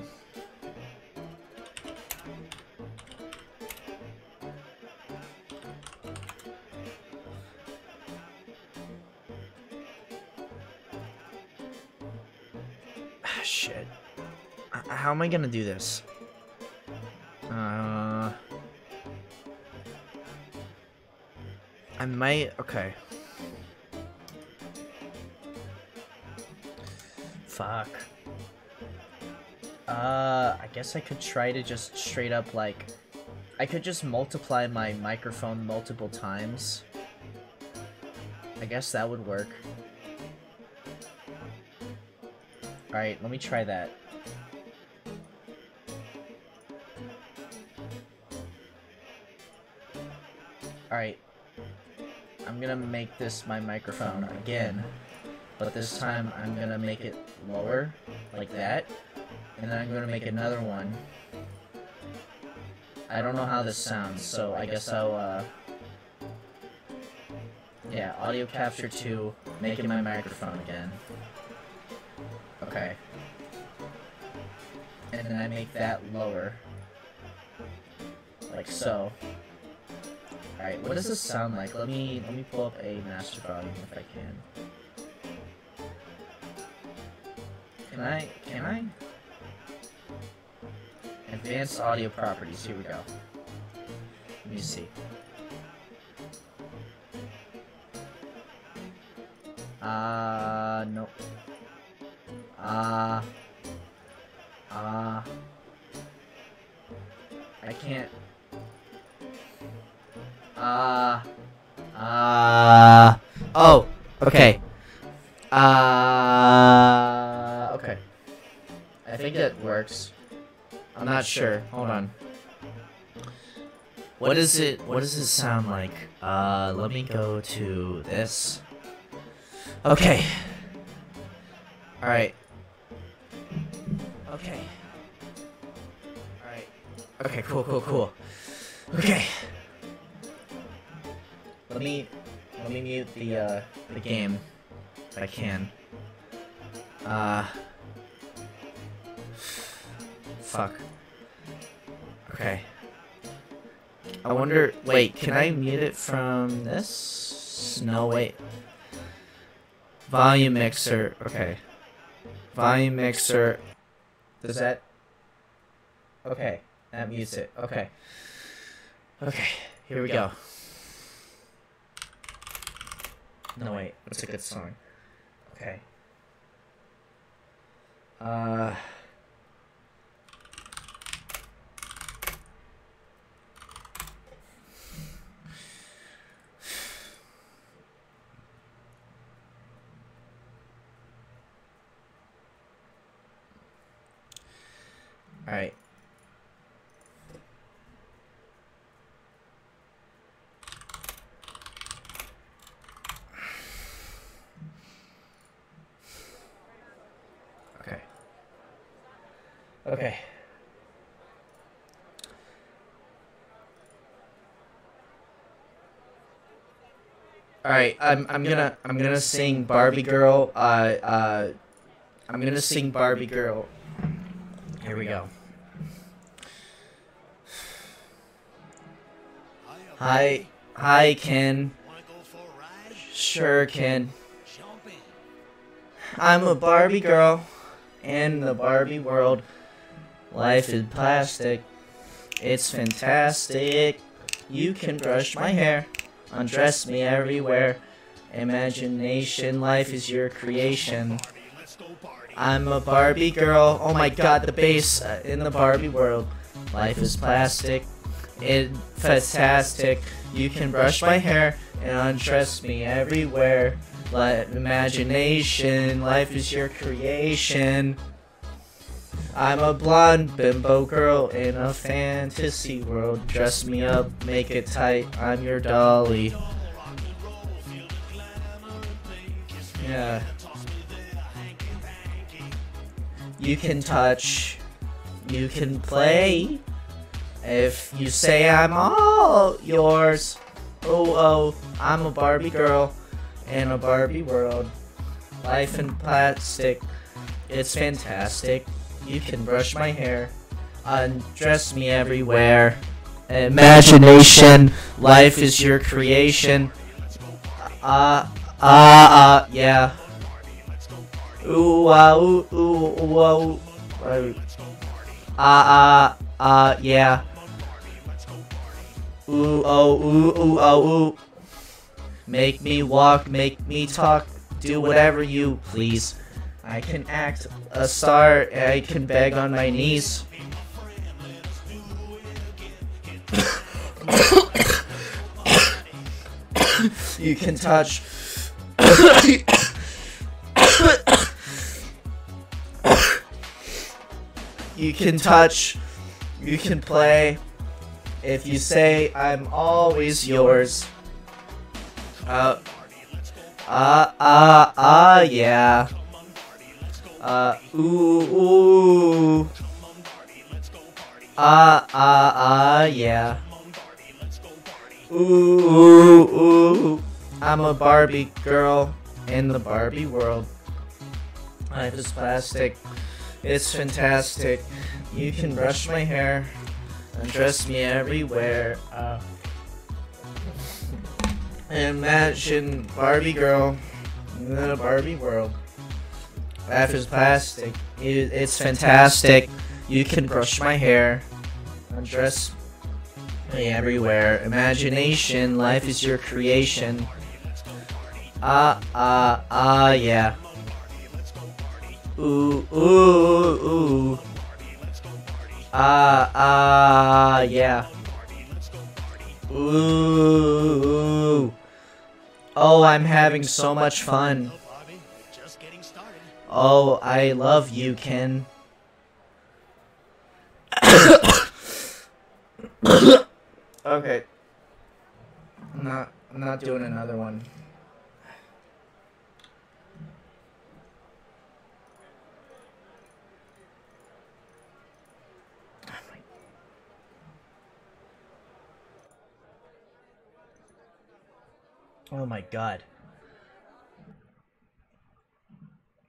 Ah, shit. Uh, How am I gonna do this? Uh, I might. Okay. Fuck. Uh, I guess I could try to just straight up like, I could just multiply my microphone multiple times. I guess that would work. Alright, let me try that. Alright. I'm gonna make this my microphone again. but this time I'm gonna make it lower, like that, and then I'm gonna make another one. I don't know how this sounds, so I guess I'll, uh, yeah, audio capture 2, making my microphone again. Okay. And then I make that lower. Like so. Alright, what does this sound like? Let me let me pull up a master volume if I can. Can I can I? Advanced audio properties, here we go. Let me see. Uh nope. Uh uh I can't sure hold on. what is it what does it sound like? uh let me go to this. Okay Volume mixer, okay. Volume mixer. Does that Okay, that mutes it. Okay. Okay, here we go. No wait, That's a good song? Okay. Uh All right. Okay. Okay. All right, I'm I'm gonna I'm gonna sing Barbie Girl. Uh uh, I'm gonna sing Barbie Girl. Here we go. Hi, hi, Ken. Sure, Ken. I'm a Barbie girl. In the Barbie world, life is plastic. It's fantastic. You can brush my hair, undress me everywhere. Imagination, life is your creation. I'm a Barbie girl. Oh my god, the bass uh, in the Barbie world. Life is plastic. It's fantastic. You can brush my hair and undress me everywhere. Like imagination, life is your creation. I'm a blonde bimbo girl in a fantasy world. Dress me up, make it tight. I'm your dolly. Yeah. You can touch. You can play. If you say I'm all yours. Oh, oh, I'm a Barbie girl in a Barbie world. Life in plastic. It's fantastic. You can brush my hair. Undress me everywhere. Imagination. Life is your creation. Uh, uh, uh, yeah. Ooh, uh, ooh, ooh, ooh, ooh. Uh, uh, uh, yeah. Ooh, oh, ooh, ooh, oh, ooh. Make me walk, make me talk, do whatever you please. I can act a star, I can beg on my knees. you can touch. You can touch. You can play. If you say I'm always yours. Uh, uh, Uh, uh, yeah. Uh, ooh, ooh. Uh, uh, uh, yeah. Ooh, ooh, ooh. I'm a Barbie girl in the Barbie world. Life is plastic. It's fantastic. You can brush my hair and dress me everywhere. Uh, imagine Barbie girl in a Barbie world. Life is plastic. It, it's fantastic. You can brush my hair and dress me everywhere. Imagination, life is your creation. Ah, ah, ah, yeah. Ooh, ooh, ooh. Ah, ah, yeah. Ooh. Oh, I'm having so much fun. Oh, I love you, Ken. okay. I'm not I'm not doing another one. Oh my god.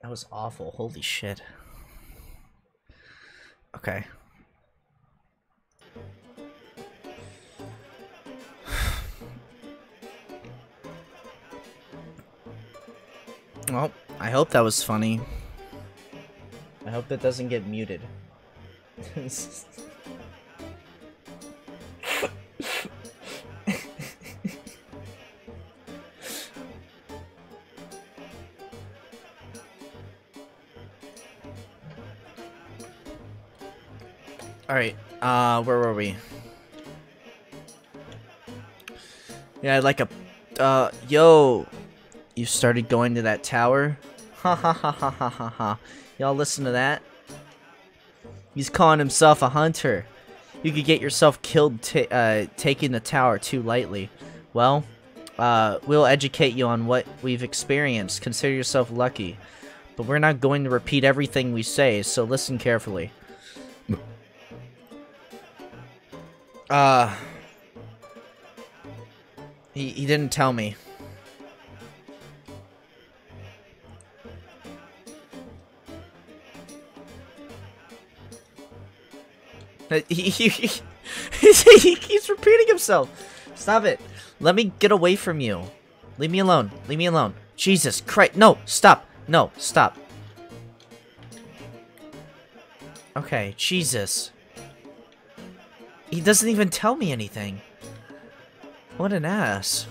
That was awful. Holy shit. Okay. Well, I hope that was funny. I hope that doesn't get muted. Alright, uh, where were we? Yeah, like a, uh, yo, you started going to that tower? Ha ha ha ha ha ha ha. Y'all listen to that? He's calling himself a hunter. You could get yourself killed uh, taking the tower too lightly. Well, uh, we'll educate you on what we've experienced. Consider yourself lucky. But we're not going to repeat everything we say, so listen carefully. Uh... He, he didn't tell me. He, he, he, he keeps repeating himself. Stop it. Let me get away from you. Leave me alone. Leave me alone. Jesus Christ. No, stop. No, stop. Okay, Jesus. He doesn't even tell me anything. What an ass.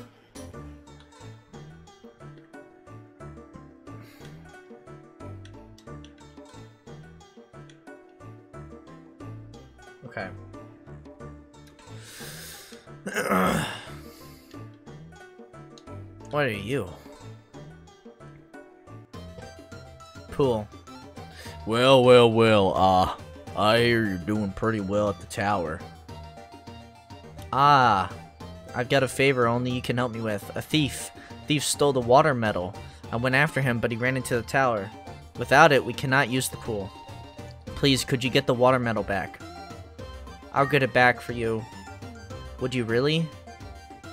Okay. what are you? Pool. Well, well, well, uh, I hear you're doing pretty well at the tower. Ah, I've got a favor only you can help me with. A thief. Thief stole the water medal. I went after him, but he ran into the tower. Without it, we cannot use the pool. Please, could you get the water medal back? I'll get it back for you. Would you really?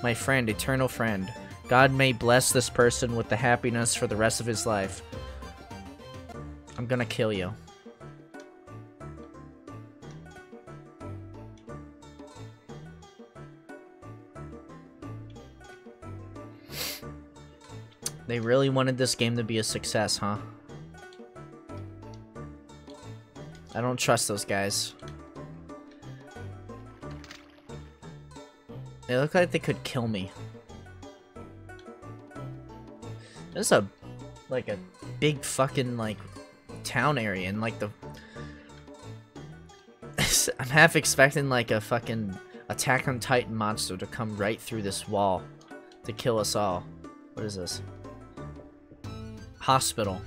My friend, eternal friend. God may bless this person with the happiness for the rest of his life. I'm gonna kill you. They really wanted this game to be a success, huh? I don't trust those guys. They look like they could kill me. There's a, like a big fucking, like, town area and like the... I'm half expecting like a fucking Attack on Titan monster to come right through this wall to kill us all. What is this? Hospital.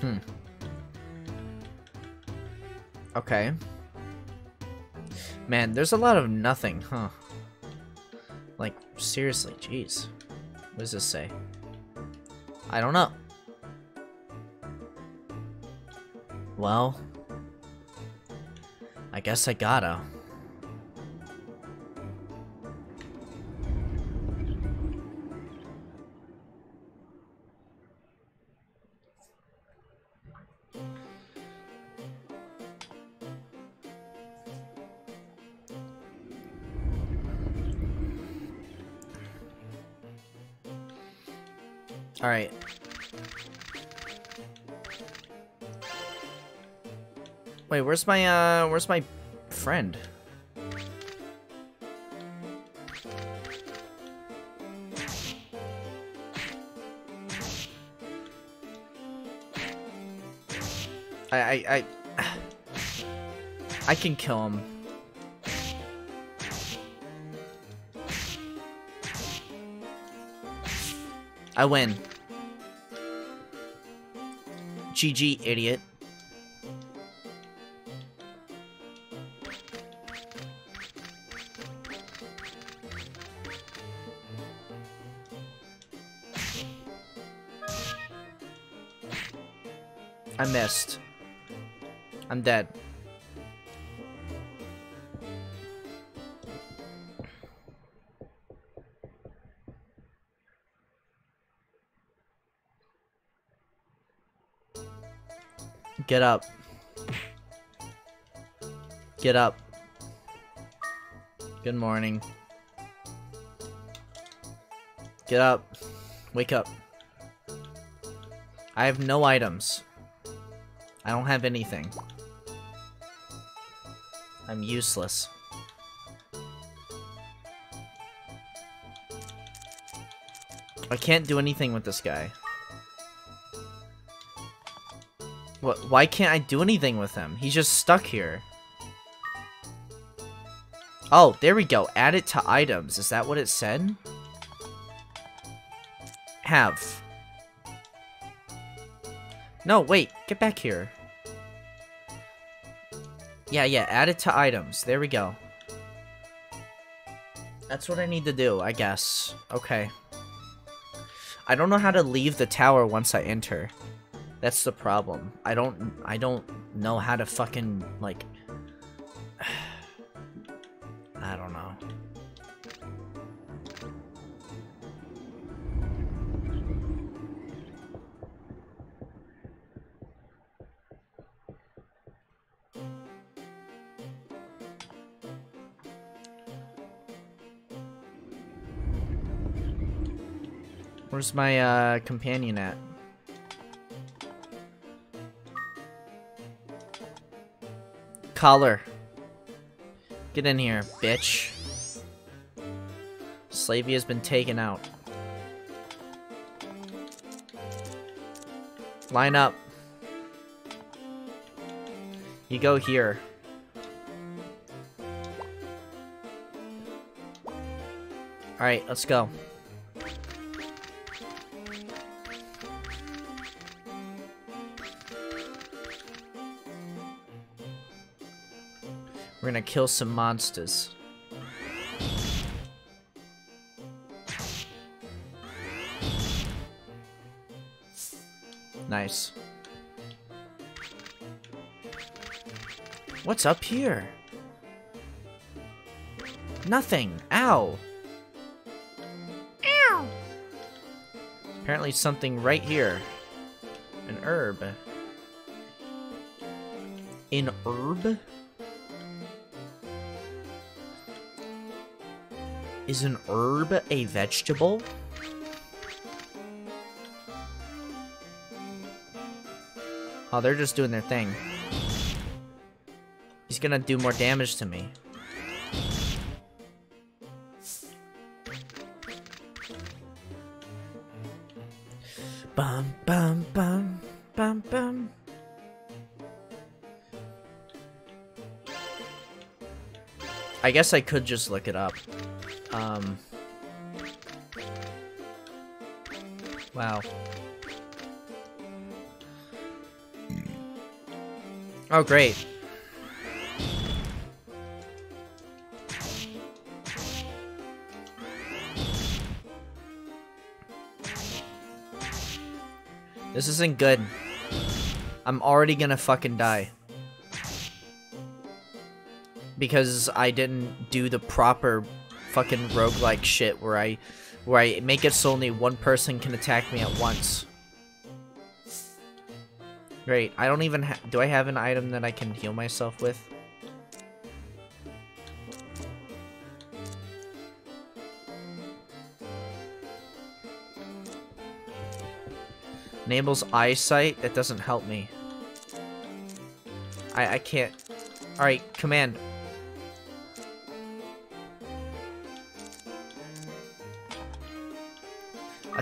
Hmm. Okay. Man, there's a lot of nothing, huh? Like, seriously, jeez. What does this say? I don't know. Well, I guess I gotta. Wait, where's my, uh, where's my friend? I, I, I, I can kill him. I win. GG, idiot. Missed. I'm dead. Get up. Get up. Good morning. Get up. Wake up. I have no items. I don't have anything. I'm useless. I can't do anything with this guy. What? Why can't I do anything with him? He's just stuck here. Oh, there we go. Add it to items. Is that what it said? Have. No, wait. Get back here. Yeah, yeah. Add it to items. There we go. That's what I need to do, I guess. Okay. I don't know how to leave the tower once I enter. That's the problem. I don't I don't know how to fucking like I don't know. Where's my uh companion at? Collar. Get in here, bitch. Slavey has been taken out. Line up. You go here. Alright, let's go. Gonna kill some monsters. Nice. What's up here? Nothing. Ow. Ow. Apparently something right here. An herb. An herb? Is an herb a vegetable? Oh, they're just doing their thing. He's gonna do more damage to me. Bum bum bum bum bum. I guess I could just look it up. Um. Wow. Oh, great. This isn't good. I'm already gonna fucking die. Because I didn't do the proper fucking roguelike shit where I where I make it so only one person can attack me at once. Great, I don't even do I have an item that I can heal myself with? Enables eyesight? That doesn't help me. I, I can't... Alright, command.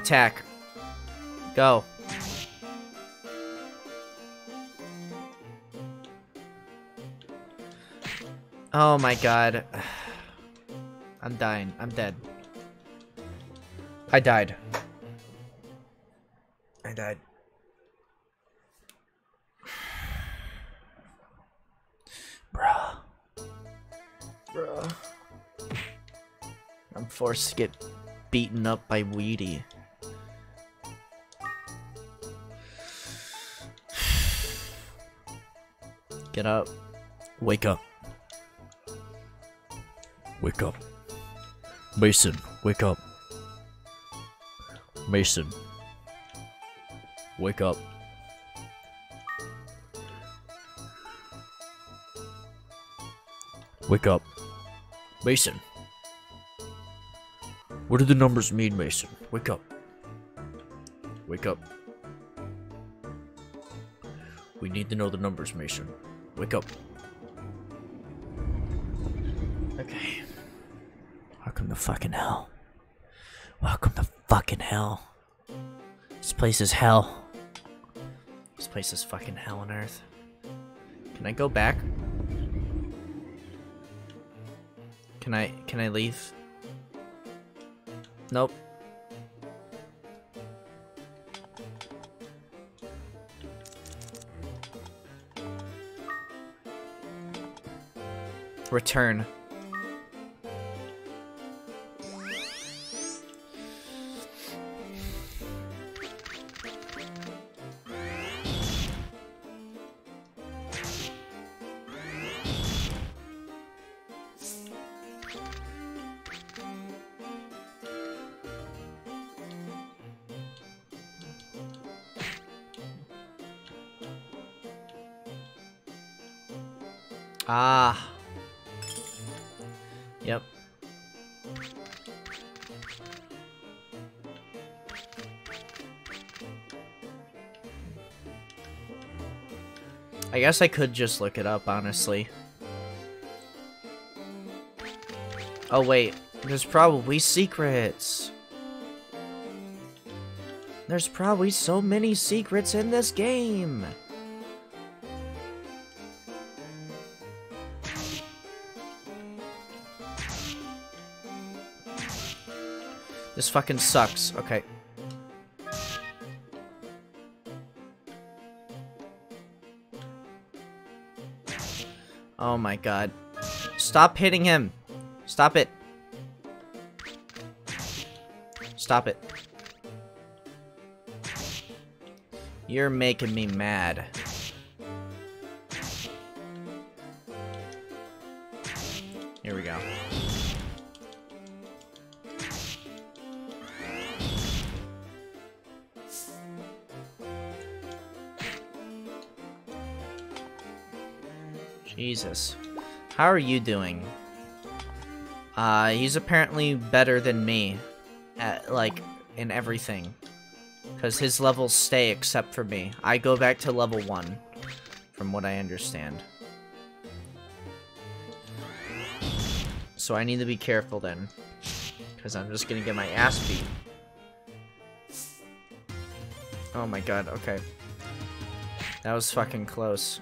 Attack. Go. Oh my god. I'm dying. I'm dead. I died. I died. Bruh. Bruh. I'm forced to get beaten up by Weedy. Get up. Wake up. Wake up. Mason, wake up. Mason. Wake up. Wake up. Mason. What do the numbers mean, Mason? Wake up. Wake up. We need to know the numbers, Mason. Wake up. Okay. Welcome to fucking hell. Welcome to fucking hell. This place is hell. This place is fucking hell on earth. Can I go back? Can I can I leave? Nope. Return. Guess I could just look it up, honestly. Oh, wait. There's probably secrets. There's probably so many secrets in this game. This fucking sucks. Okay. My god. Stop hitting him. Stop it. Stop it. You're making me mad. How are you doing? Uh, he's apparently better than me at, like, in everything. Because his levels stay except for me. I go back to level 1, from what I understand. So I need to be careful then. Because I'm just gonna get my ass beat. Oh my god, okay. That was fucking close.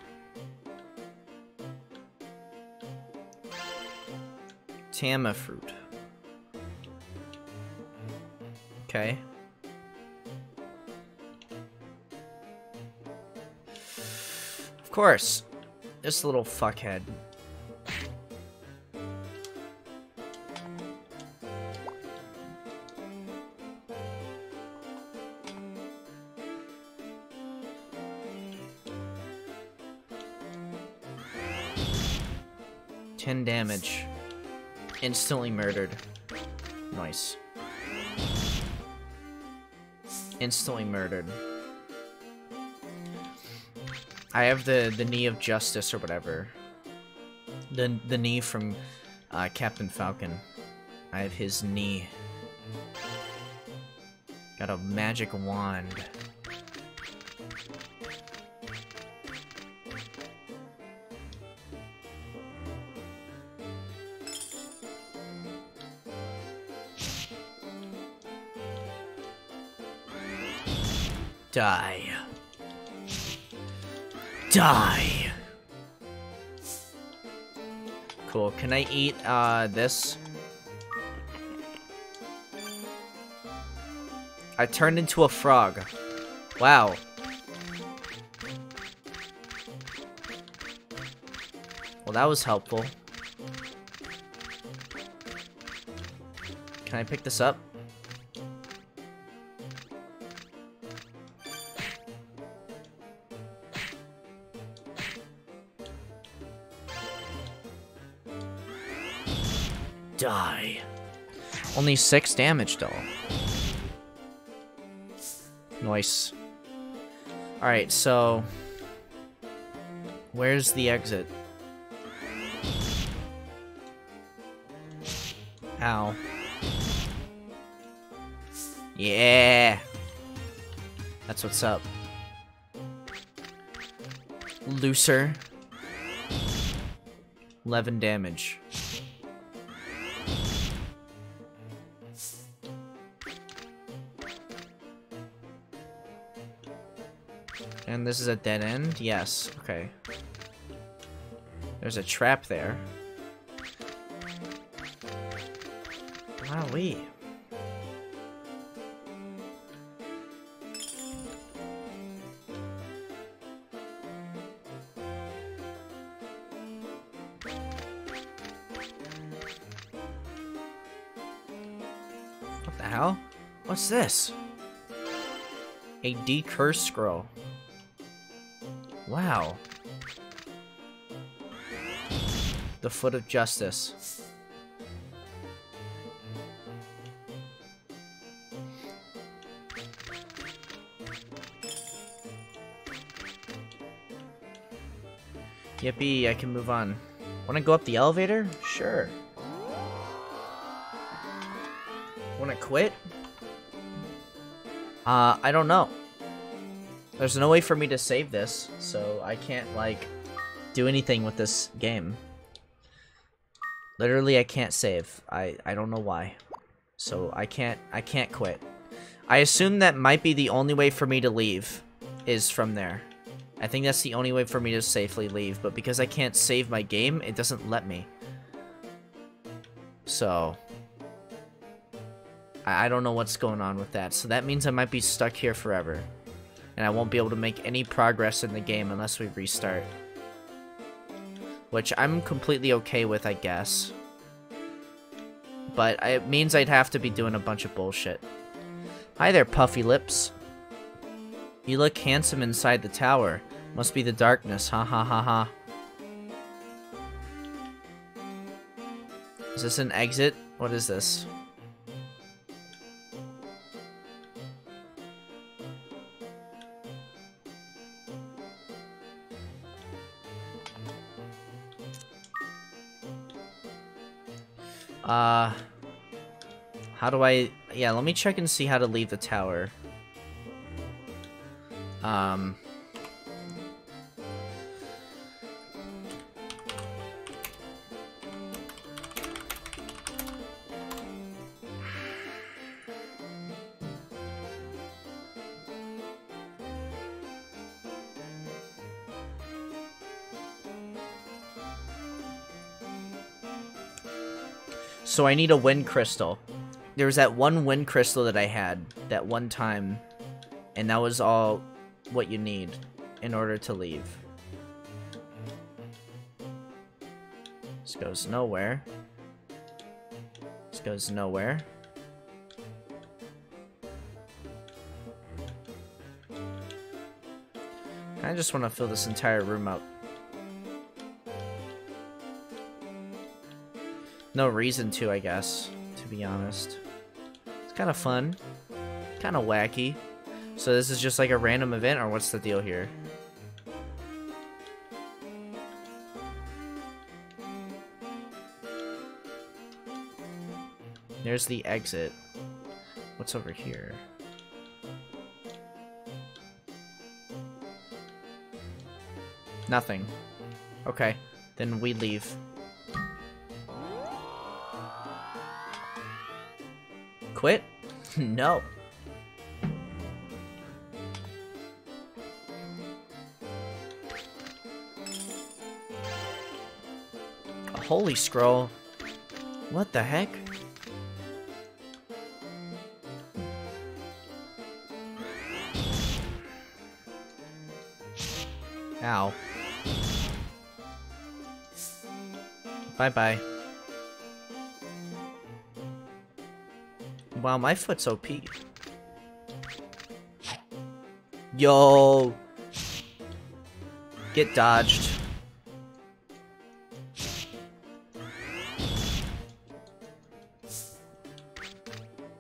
Tama fruit. Okay. Of course. This little fuckhead. Ten damage. Instantly murdered. Nice. Instantly murdered. I have the the knee of justice or whatever. The the knee from uh, Captain Falcon. I have his knee. Got a magic wand. Die. Die. Cool. Can I eat uh this? I turned into a frog. Wow. Well, that was helpful. Can I pick this up? Only six damage, though. Nice. Alright, so... Where's the exit? Ow. Yeah! That's what's up. Looser. 11 damage. And this is a dead end? Yes. Okay. There's a trap there. Wowee. What the hell? What's this? A decurse scroll. Wow. The Foot of Justice. Yippee, I can move on. Wanna go up the elevator? Sure. Wanna quit? Uh, I don't know. There's no way for me to save this, so I can't, like, do anything with this game. Literally, I can't save. I, I don't know why. So, I can't, I can't quit. I assume that might be the only way for me to leave, is from there. I think that's the only way for me to safely leave, but because I can't save my game, it doesn't let me. So... I, I don't know what's going on with that, so that means I might be stuck here forever and I won't be able to make any progress in the game unless we restart. Which I'm completely okay with, I guess. But it means I'd have to be doing a bunch of bullshit. Hi there, Puffy Lips. You look handsome inside the tower. Must be the darkness, ha ha ha ha. Is this an exit? What is this? Uh, how do I... Yeah, let me check and see how to leave the tower. Um... So I need a wind crystal. There was that one wind crystal that I had that one time, and that was all what you need in order to leave. This goes nowhere. This goes nowhere. I just want to fill this entire room up. No reason to, I guess, to be honest. It's kind of fun. Kind of wacky. So this is just like a random event, or what's the deal here? There's the exit. What's over here? Nothing. Okay, then we leave. Quit? no. A holy scroll. What the heck? Ow. Bye-bye. Wow, my foot's OP. Yo! Get dodged.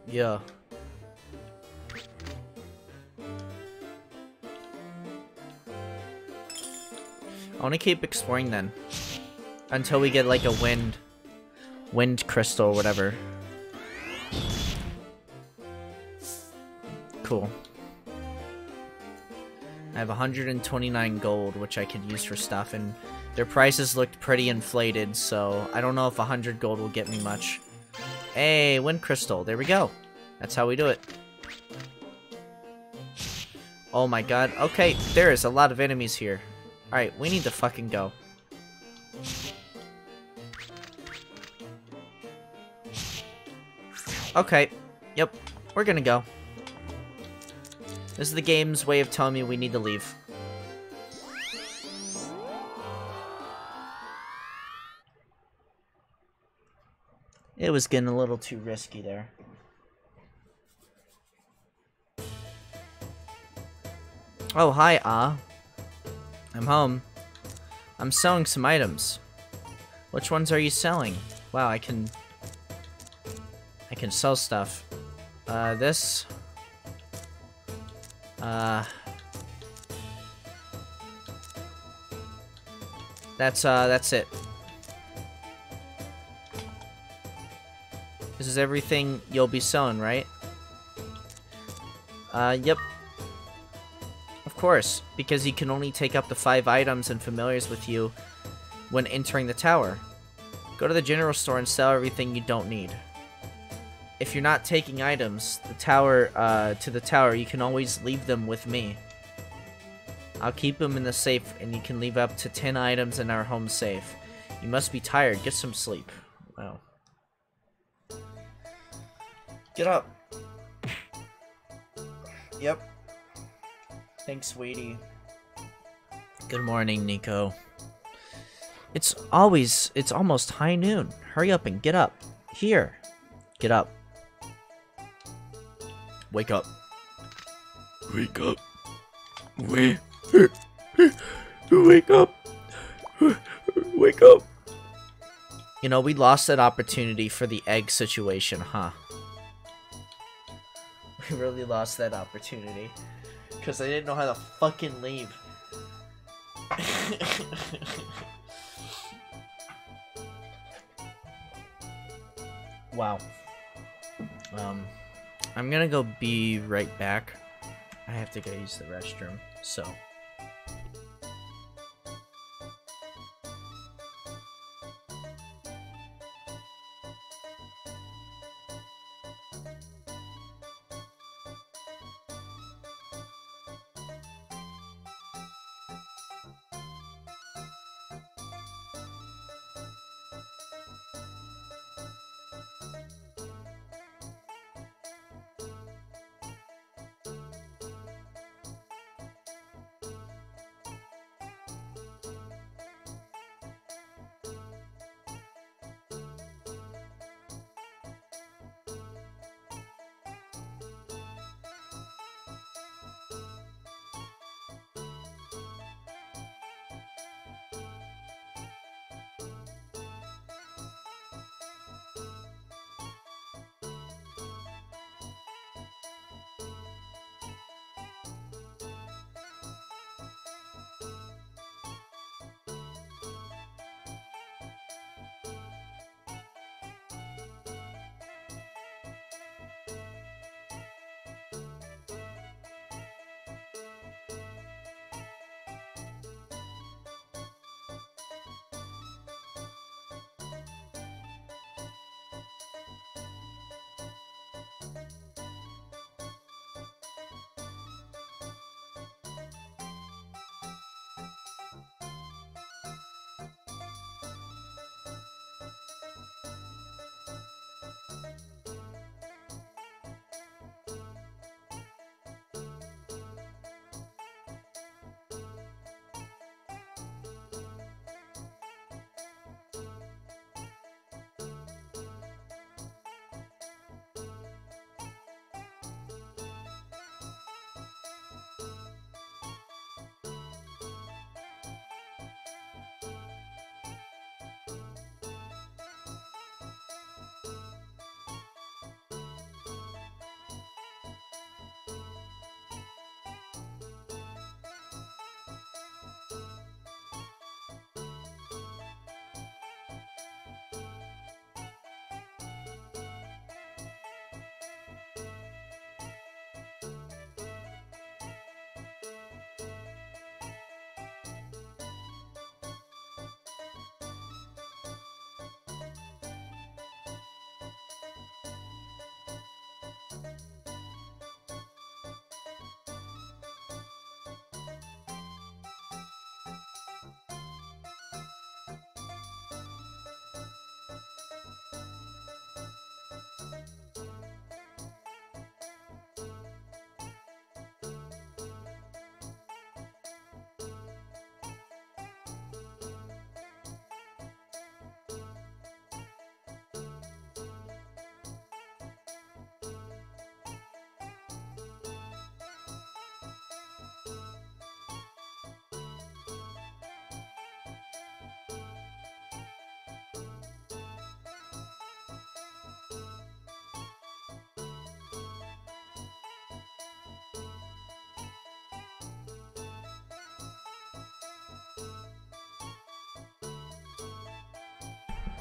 Yeah. I want to keep exploring then. Until we get like a wind... Wind crystal or whatever. Cool. I have 129 gold, which I could use for stuff, and their prices looked pretty inflated, so I don't know if 100 gold will get me much. Hey, wind crystal, there we go. That's how we do it. Oh my god, okay, there is a lot of enemies here. Alright, we need to fucking go. Okay, yep, we're gonna go. This is the game's way of telling me we need to leave. It was getting a little too risky there. Oh, hi, Ah. I'm home. I'm selling some items. Which ones are you selling? Wow, I can... I can sell stuff. Uh, this... Uh... That's, uh, that's it. This is everything you'll be selling, right? Uh, yep. Of course, because you can only take up to five items and familiars with you when entering the tower. Go to the general store and sell everything you don't need. If you're not taking items, the tower, uh, to the tower, you can always leave them with me. I'll keep them in the safe and you can leave up to 10 items in our home safe. You must be tired, get some sleep. Wow. Get up. Yep. Thanks, sweetie. Good morning, Nico. It's always, it's almost high noon. Hurry up and get up. Here. Get up. Wake up. Wake up. Wake. Wake up. Wake up. You know, we lost that opportunity for the egg situation, huh? We really lost that opportunity. Because I didn't know how to fucking leave. wow. Um, I'm gonna go be right back. I have to go use the restroom, so...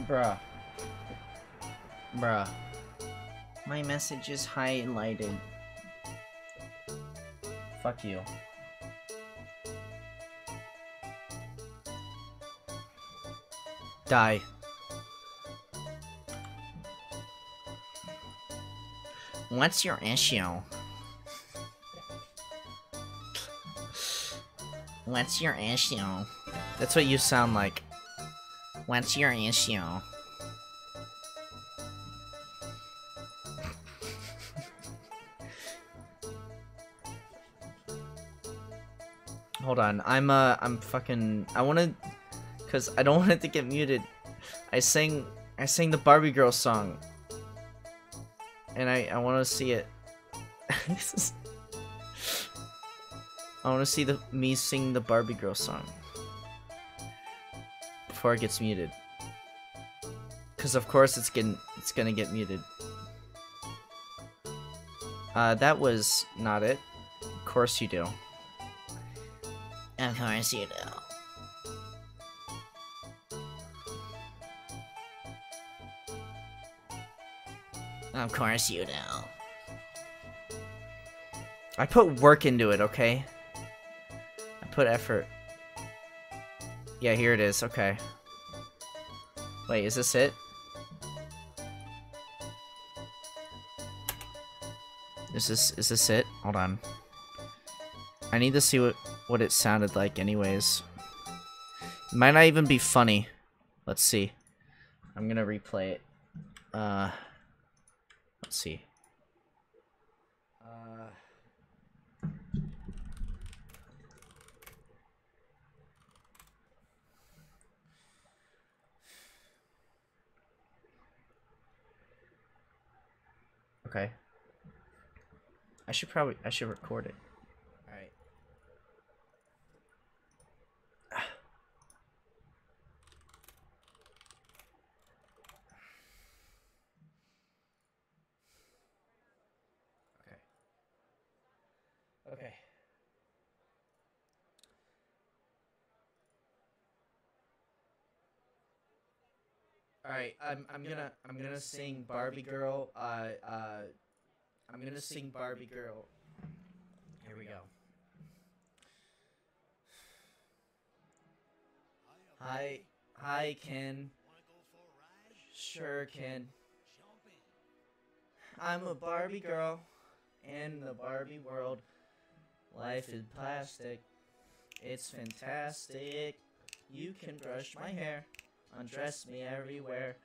Bruh. Bruh. My message is highlighted. Fuck you. Die. What's your issue? What's your issue? That's what you sound like. What's your issue? Hold on, I'm uh, I'm fucking, I wanna, cause I don't want it to get muted. I sang, I sang the Barbie girl song, and I, I want to see it. I want to see the me sing the Barbie girl song before it gets muted. Cause of course it's getting, it's gonna get muted. Uh, that was not it. Of course you do. Of course you do. Of course you do. I put work into it, okay? I put effort. Yeah, here it is, okay. Wait, is this it? Is this is this it? Hold on. I need to see what what it sounded like anyways. It might not even be funny. Let's see. I'm gonna replay it. Uh let's see. Okay. I should probably I should record it. Alright. Okay. Okay. All right, I'm I'm gonna I'm gonna sing Barbie Girl. Uh uh, I'm gonna sing Barbie Girl. Here we go. Hi, hi, Ken. Sure, Ken. I'm a Barbie girl, in the Barbie world. Life is plastic. It's fantastic. You can brush my hair, undress me everywhere.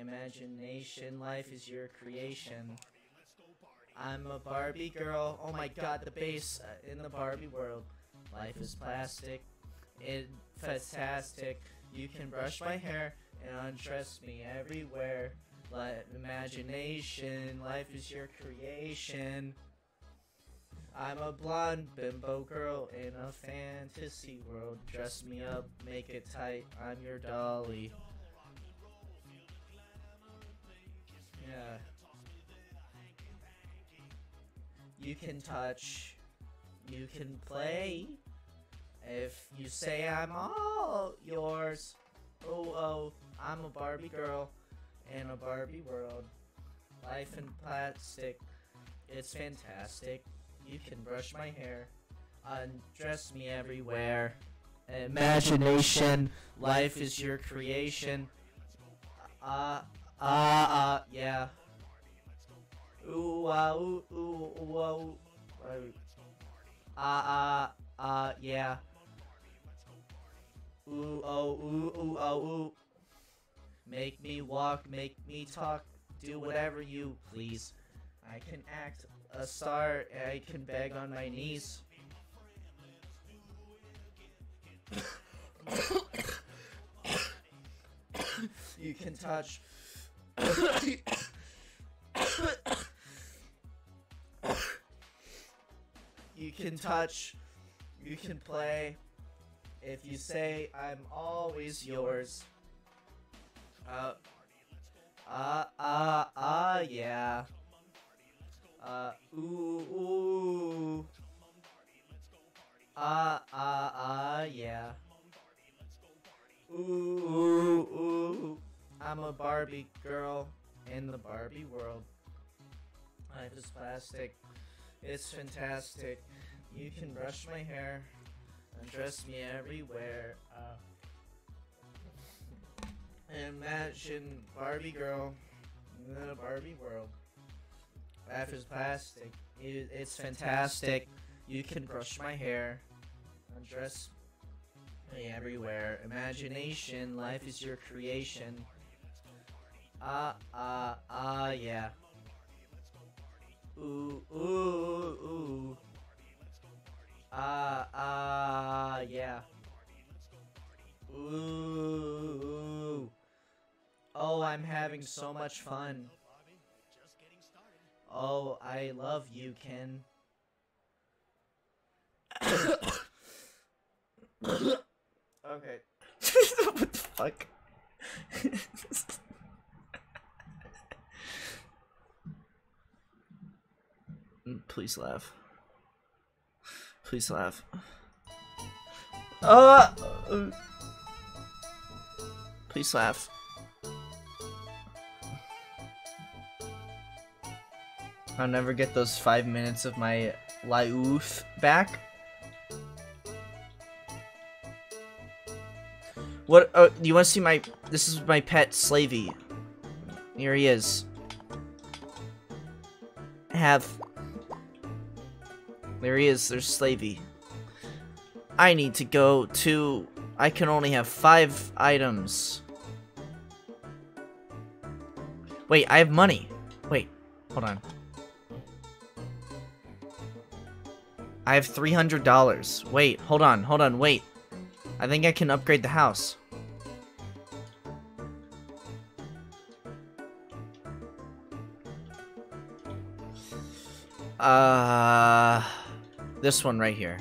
Imagination, life is your creation. I'm a Barbie girl. Oh my god, the bass uh, in the Barbie world. Life is plastic. It fantastic. You can brush my hair and undress me everywhere. Let imagination, life is your creation. I'm a blonde bimbo girl in a fantasy world. Dress me up, make it tight. I'm your dolly. Yeah. You can touch. You can play. If you say I'm all yours. Oh, oh, I'm a Barbie girl in a Barbie world. Life in plastic. It's fantastic. You can brush my hair. Undress me everywhere. Imagination. Life is your creation. Uh, uh, uh, yeah. Ooh, uh, ooh, ooh, ooh, uh, ooh. Uh, uh, uh, yeah. Ooh, oh, ooh, ooh, oh, ooh. Make me walk, make me talk, do whatever you please. I can act a star, I can beg on my knees. you can touch. you can touch. You can play. If you say I'm always yours. Uh. Uh, uh, uh, yeah. Uh, ooh, ooh. Uh, uh, uh, yeah. Ooh, ooh, ooh. I'm I'm a Barbie girl in the Barbie world. Life is plastic. It's fantastic. You can brush my hair, and dress me everywhere. Uh, imagine Barbie girl in the Barbie world. Life is plastic. It, it's fantastic. You can brush my hair, undress me everywhere. Imagination, life is your creation. Ah, ah, ah, yeah. Ooh, ooh, ooh. Ah, ah, yeah. Ooh. Oh, I'm having so much fun. Oh, I love you, Ken. okay. what the fuck? Please laugh. Please laugh. Uh, uh, please laugh. I'll never get those five minutes of my life back. What? Oh, you want to see my? This is my pet Slavey. Here he is. Have. There he is. There's Slavey. I need to go to. I can only have five items. Wait, I have money. Wait, hold on. I have $300. Wait, hold on, hold on, wait. I think I can upgrade the house. Uh, this one right here.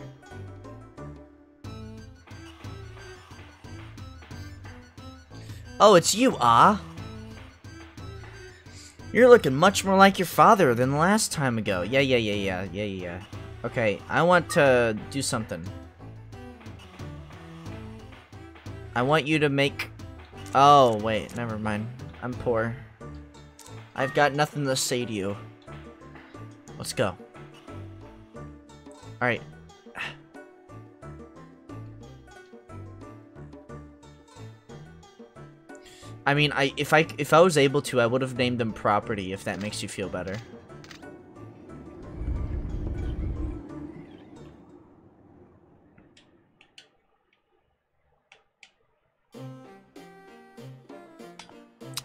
Oh, it's you, Ah. You're looking much more like your father than last time ago. Yeah, yeah, yeah, yeah, yeah, yeah. Okay, I want to do something. I want you to make... Oh, wait, never mind. I'm poor. I've got nothing to say to you. Let's go. Alright. I mean, I if I if I was able to, I would have named them property. If that makes you feel better.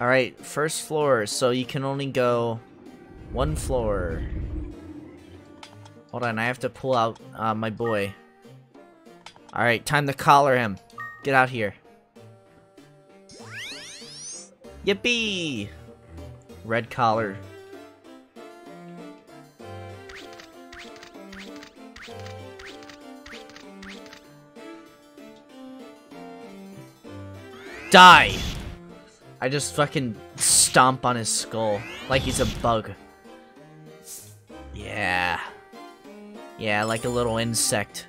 All right, first floor. So you can only go one floor. Hold on, I have to pull out uh, my boy. All right, time to collar him. Get out here. Yippee! Red collar. Die! I just fucking stomp on his skull like he's a bug. Yeah. Yeah, like a little insect.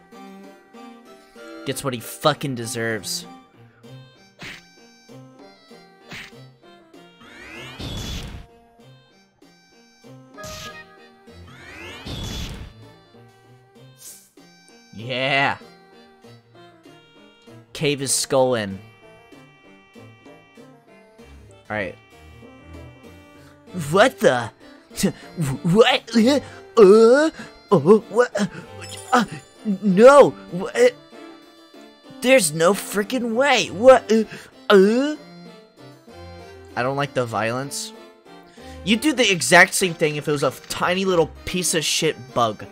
Gets what he fucking deserves. Yeah. Cave his skull in. Alright. What the? What? Uh? Uh? What? Uh, no! What? There's no freaking way! What? Uh? uh? I don't like the violence. You'd do the exact same thing if it was a tiny little piece of shit bug.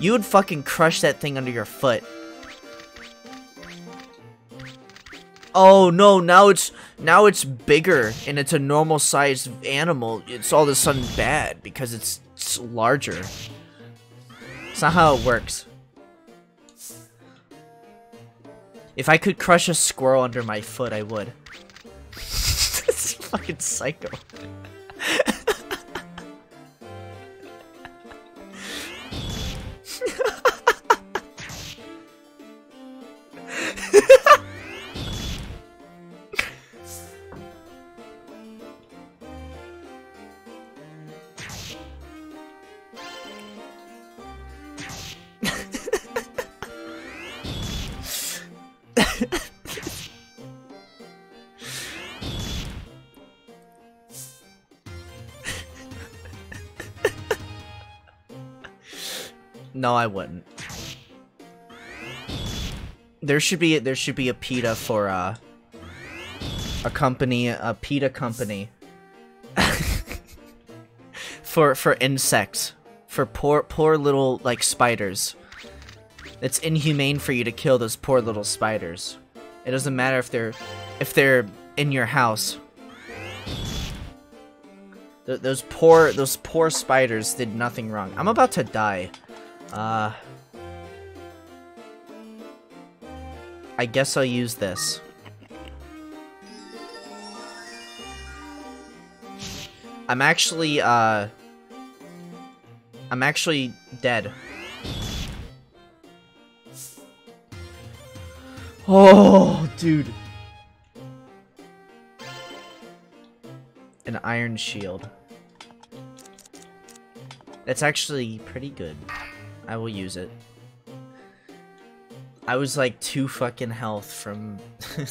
You would fucking crush that thing under your foot. Oh no, now it's now it's bigger and it's a normal sized animal. It's all of a sudden bad because it's, it's larger. It's not how it works. If I could crush a squirrel under my foot, I would. It's fucking psycho. No, I wouldn't. There should be there should be a PETA for uh a company, a PETA company for for insects, for poor poor little like spiders. It's inhumane for you to kill those poor little spiders. It doesn't matter if they're if they're in your house. Th those poor those poor spiders did nothing wrong. I'm about to die. Uh I guess I'll use this. I'm actually, uh... I'm actually dead. Oh, dude. An iron shield. That's actually pretty good. I will use it. I was like two fucking health from...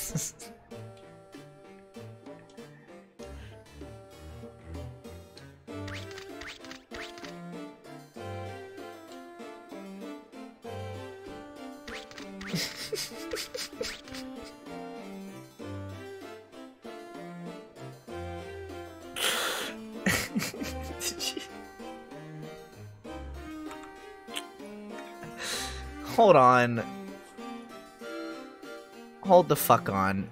Hold on. Hold the fuck on.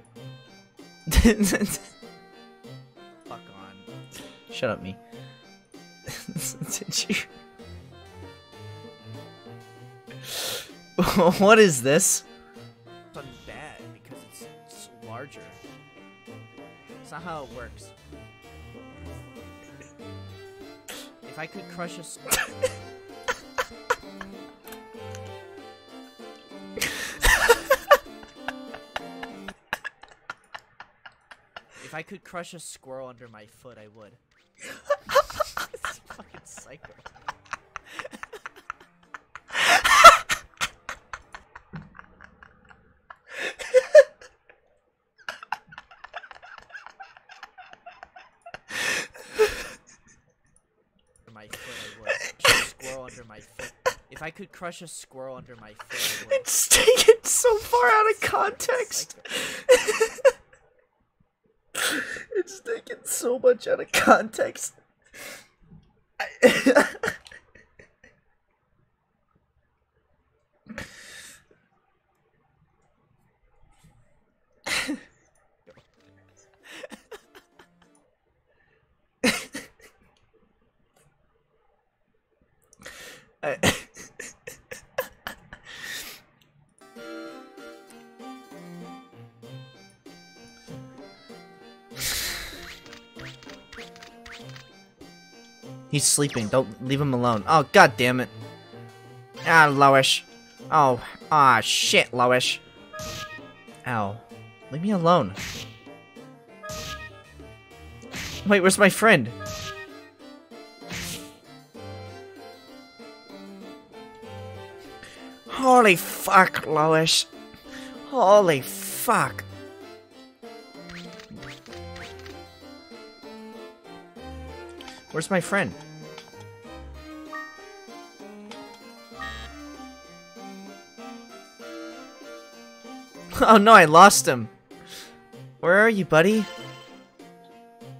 fuck on. Shut up, me. Did you? what is this? It's bad because it's, it's larger. It's not how it works. If I could crush a. If I could crush a squirrel under my foot, I would. it's fucking psycho. Under my foot, I would. Crush a squirrel under my foot. If I could crush a squirrel under my foot, I would. It's taken so far out of context. It's taken so much out of context. He's sleeping. Don't leave him alone. Oh, god damn it. Ah, Loish. Oh, ah, shit, Loish. Ow. Leave me alone. Wait, where's my friend? Holy fuck, Lois. Holy fuck. Where's my friend? Oh no, I lost him. Where are you, buddy?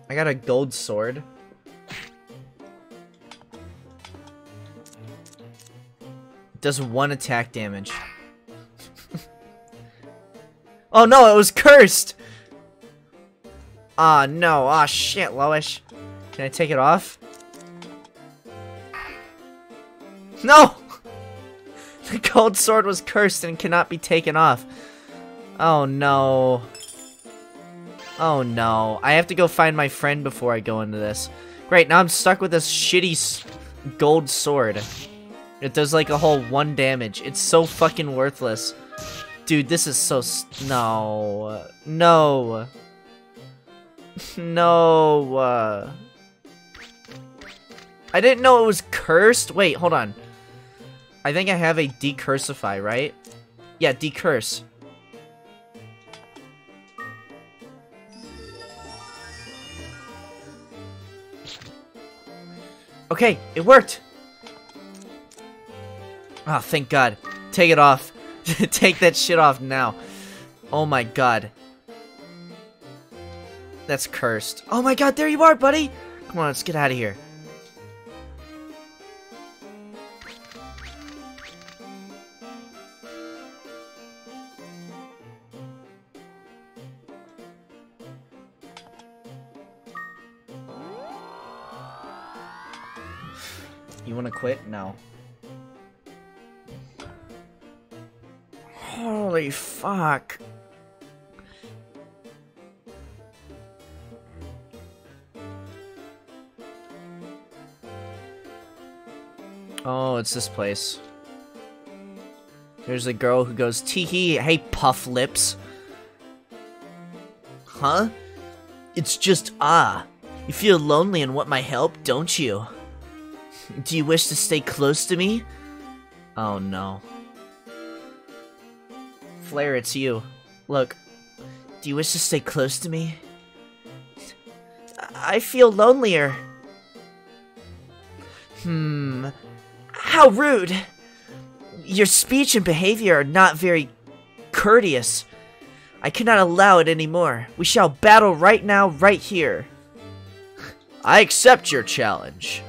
I got a gold sword. Does one attack damage. oh no, it was cursed! Ah no, ah shit, Lois. Can I take it off? No! The gold sword was cursed and cannot be taken off. Oh no. Oh no. I have to go find my friend before I go into this. Great, now I'm stuck with this shitty gold sword. It does like a whole one damage. It's so fucking worthless. Dude, this is so No. No. No. Uh... I didn't know it was cursed. Wait, hold on. I think I have a decursify, right? Yeah, decurse. Okay, it worked. Oh, thank God. Take it off. Take that shit off now. Oh my God. That's cursed. Oh my God, there you are, buddy. Come on, let's get out of here. You wanna quit? No. Holy fuck. Oh, it's this place. There's a girl who goes, tee hee, hey puff lips. Huh? It's just ah. You feel lonely and want my help, don't you? Do you wish to stay close to me? Oh no. Flare, it's you. Look, do you wish to stay close to me? I feel lonelier. Hmm. How rude! Your speech and behavior are not very courteous. I cannot allow it anymore. We shall battle right now, right here. I accept your challenge.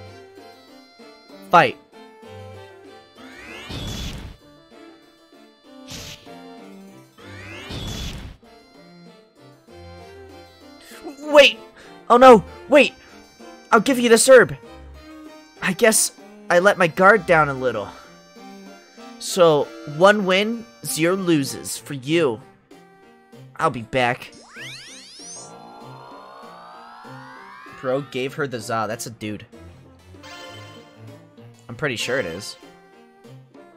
Fight. Wait! Oh no! Wait! I'll give you this herb. I guess I let my guard down a little. So, one win, zero loses for you. I'll be back. Bro gave her the za. That's a dude. I'm pretty sure it is.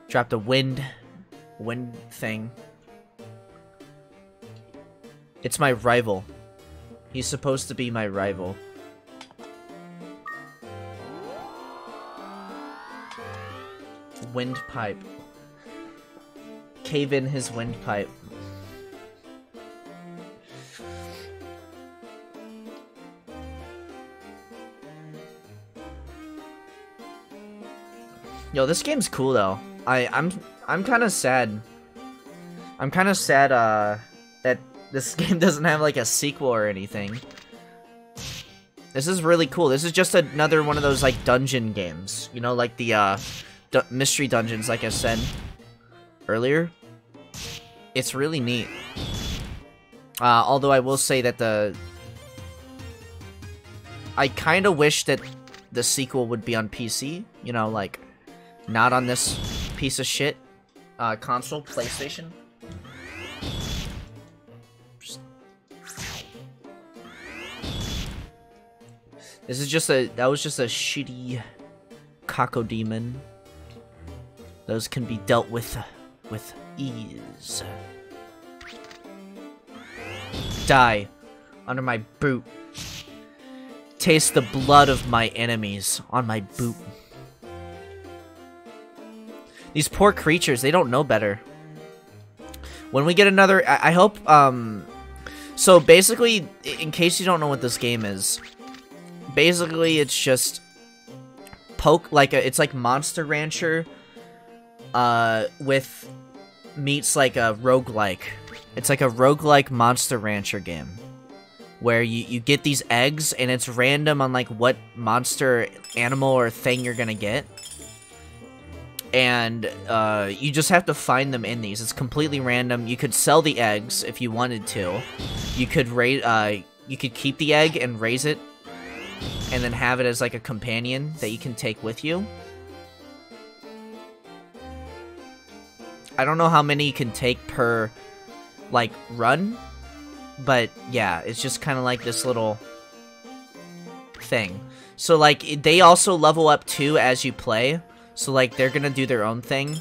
Dropped a wind, wind thing. It's my rival. He's supposed to be my rival. Windpipe. Cave in his windpipe. Yo, this game's cool though. I I'm I'm kind of sad. I'm kind of sad uh that this game doesn't have like a sequel or anything. This is really cool. This is just another one of those like dungeon games. You know, like the uh mystery dungeons like I said earlier. It's really neat. Uh, although I will say that the... I kind of wish that the sequel would be on PC. You know, like, not on this piece of shit uh, console, PlayStation. This is just a, that was just a shitty Cacodemon. Those can be dealt with, with ease. Die under my boot. Taste the blood of my enemies on my boot. These poor creatures, they don't know better. When we get another, I, I hope, um, so basically, in case you don't know what this game is, basically it's just poke, like, a, it's like Monster Rancher, uh, with meets like a roguelike. It's like a roguelike Monster Rancher game. Where you, you get these eggs and it's random on like what monster animal or thing you're gonna get. And uh, you just have to find them in these. It's completely random. You could sell the eggs if you wanted to. You could raise uh, you could keep the egg and raise it and then have it as like a companion that you can take with you. I don't know how many you can take per, like, run. But, yeah, it's just kind of like this little thing. So, like, they also level up, too, as you play. So, like, they're gonna do their own thing.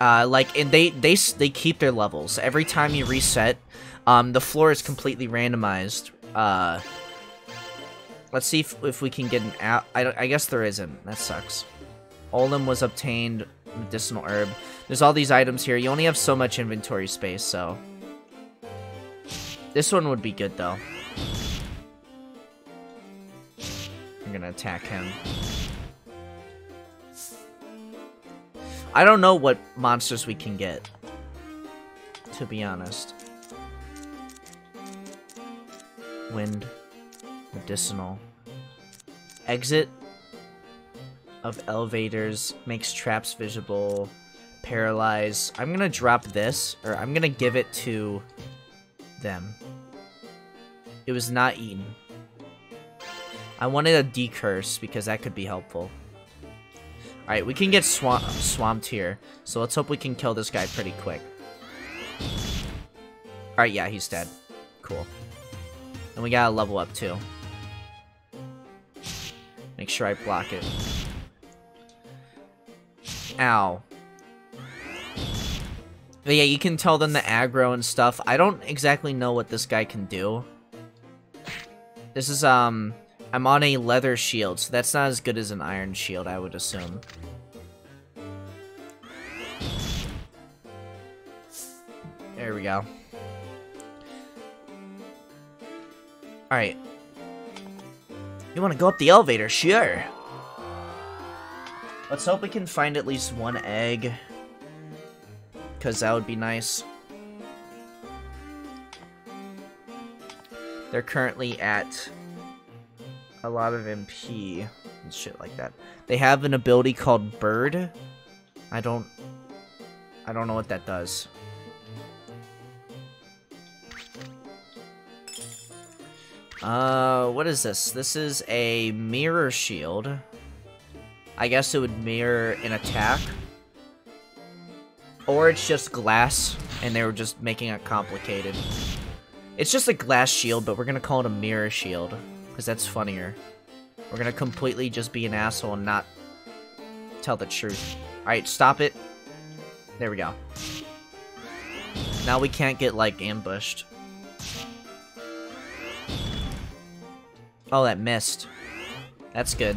Uh, like, and they, they, they keep their levels. Every time you reset, um, the floor is completely randomized. Uh, let's see if, if we can get an out. I, I guess there isn't. That sucks. Olim was obtained medicinal herb. There's all these items here. You only have so much inventory space, so... This one would be good, though. I'm gonna attack him. I don't know what monsters we can get. To be honest. Wind. Medicinal. Exit of elevators. Makes traps visible. Paralyze. I'm gonna drop this, or I'm gonna give it to them. It was not eaten. I wanted a decurse because that could be helpful. Alright, we can get swamp swamped here. So let's hope we can kill this guy pretty quick. Alright, yeah, he's dead. Cool. And we gotta level up too. Make sure I block it. Ow. But yeah, you can tell them the aggro and stuff. I don't exactly know what this guy can do. This is, um... I'm on a leather shield, so that's not as good as an iron shield, I would assume. There we go. Alright. You want to go up the elevator? Sure. Let's hope we can find at least one egg. Because that would be nice. They're currently at a lot of MP and shit like that. They have an ability called Bird. I don't... I don't know what that does. Uh, what is this? This is a mirror shield. I guess it would mirror an attack. Or it's just glass, and they were just making it complicated. It's just a glass shield, but we're gonna call it a mirror shield, because that's funnier. We're gonna completely just be an asshole and not tell the truth. Alright, stop it. There we go. Now we can't get, like, ambushed. Oh, that missed. That's good.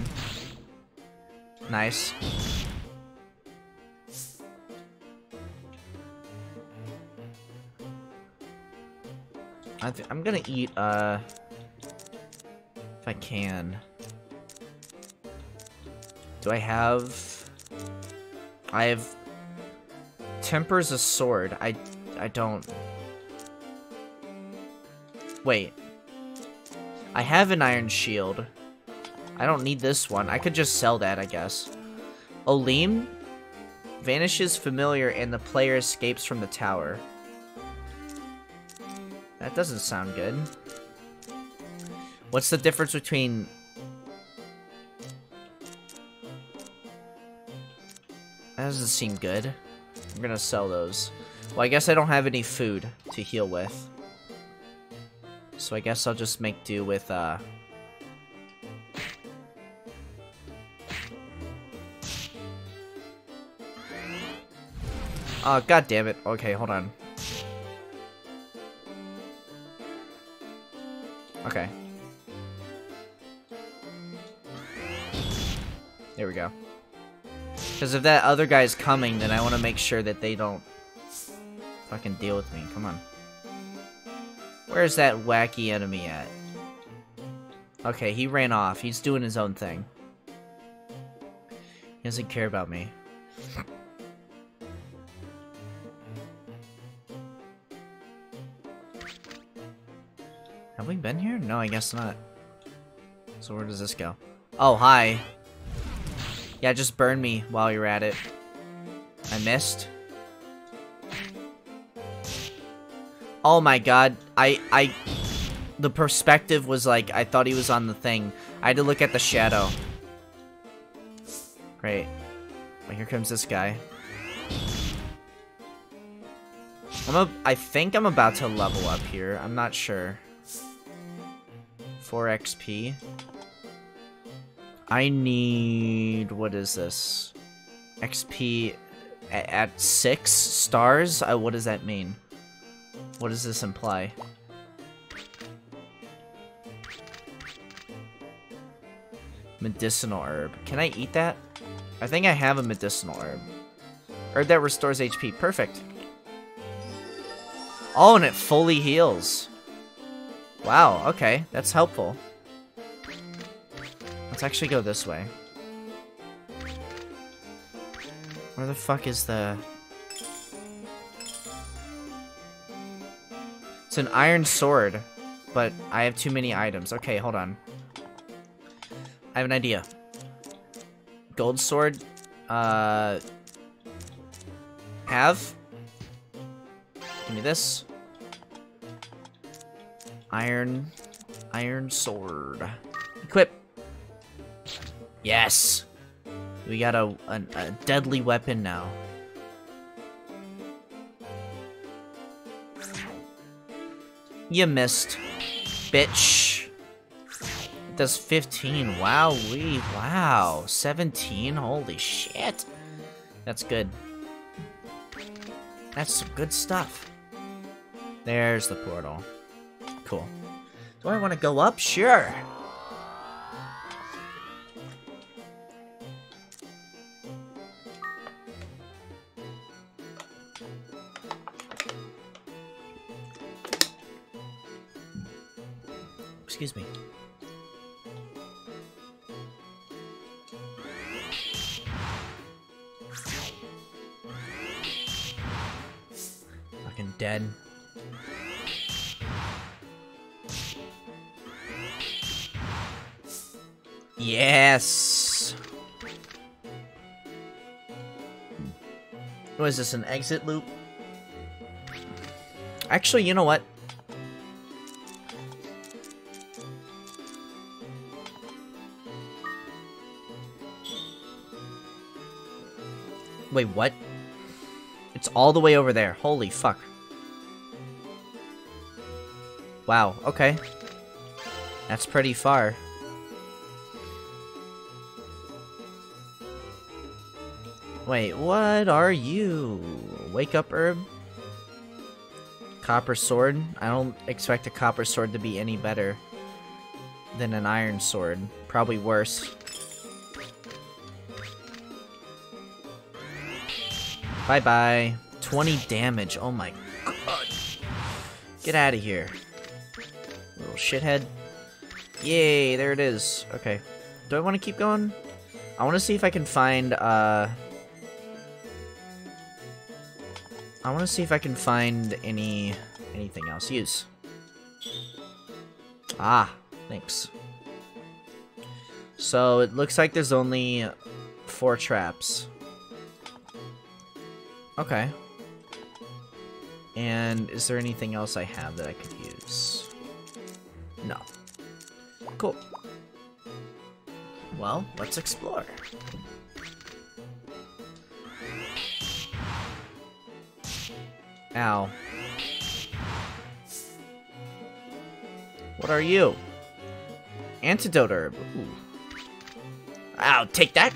Nice. I am gonna eat, uh... I can. Do I have... I have... Tempers a sword. I... I don't... Wait. I have an iron shield. I don't need this one. I could just sell that, I guess. Olim vanishes familiar and the player escapes from the tower. That doesn't sound good. What's the difference between... That doesn't seem good. I'm gonna sell those. Well, I guess I don't have any food to heal with. So I guess I'll just make do with, uh... Oh, god damn it. Okay, hold on. Okay. There we go. Because if that other guy's coming, then I want to make sure that they don't fucking deal with me. Come on. Where's that wacky enemy at? Okay, he ran off. He's doing his own thing. He doesn't care about me. Have we been here? No, I guess not. So where does this go? Oh, hi. Yeah, just burn me while you're at it. I missed. Oh my god. I, I, the perspective was like, I thought he was on the thing. I had to look at the shadow. Great. Well, here comes this guy. I'm a, I think I'm about to level up here. I'm not sure. 4 XP. I need... What is this? XP at, 6 stars? Uh, what does that mean? What does this imply? Medicinal herb. Can I eat that? I think I have a medicinal herb. Herb that restores HP. Perfect. Oh, and it fully heals. Wow, okay. That's helpful. Let's actually go this way. Where the fuck is the... It's an iron sword, but I have too many items. Okay, hold on. I have an idea. Gold sword, uh... Have. Give me this. Iron, iron sword. Equip. Yes. We got a, a, a deadly weapon now. You missed, bitch. It does 15. Wow, we wow. 17. Holy shit. That's good. That's some good stuff. There's the portal. Cool. Do I want to go up? Sure. Excuse me. Fucking dead. Yes. What is this, an exit loop? Actually, you know what? Wait, what? It's all the way over there. Holy fuck. Wow, okay. That's pretty far. Wait, what are you? Wake up herb? Copper sword? I don't expect a copper sword to be any better than an iron sword. Probably worse. Bye-bye. 20 damage. Oh my god. Get out of here. Little shithead. Yay, there it is. Okay. Do I want to keep going? I want to see if I can find, uh... I want to see if I can find any... anything else. Use. Ah, thanks. So, it looks like there's only four traps. Okay. And is there anything else I have that I could use? No. Cool. Well, let's explore. Ow. What are you? Antidote herb. Ooh. Ow, take that!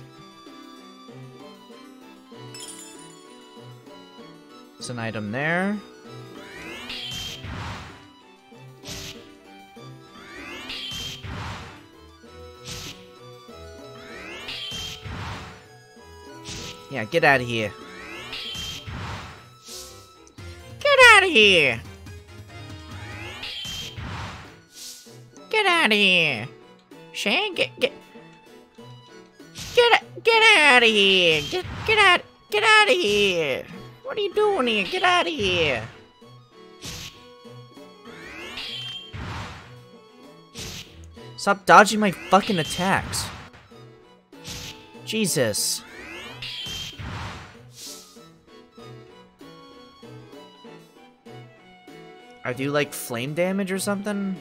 There's an item there. Yeah, get out of here. Get out of here! Get out of here! Shane, get get get get out of here! Get get out get out of here! What are you doing here? Get out of here! Stop dodging my fucking attacks. Jesus. I do like flame damage or something?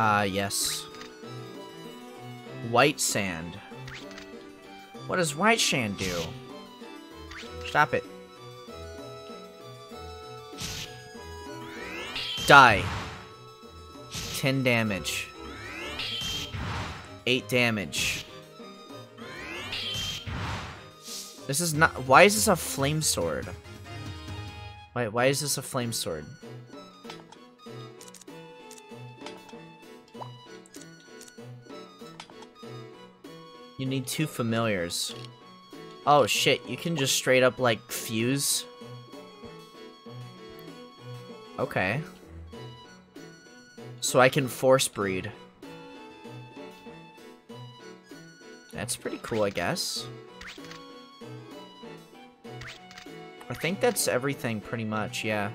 Ah, uh, yes. White sand. What does white sand do? Stop it. Die. 10 damage. 8 damage. This is not- why is this a flame sword? Why, why is this a flame sword? You need two familiars. Oh shit, you can just straight up like fuse. Okay. So I can force breed. That's pretty cool, I guess. I think that's everything pretty much, yeah.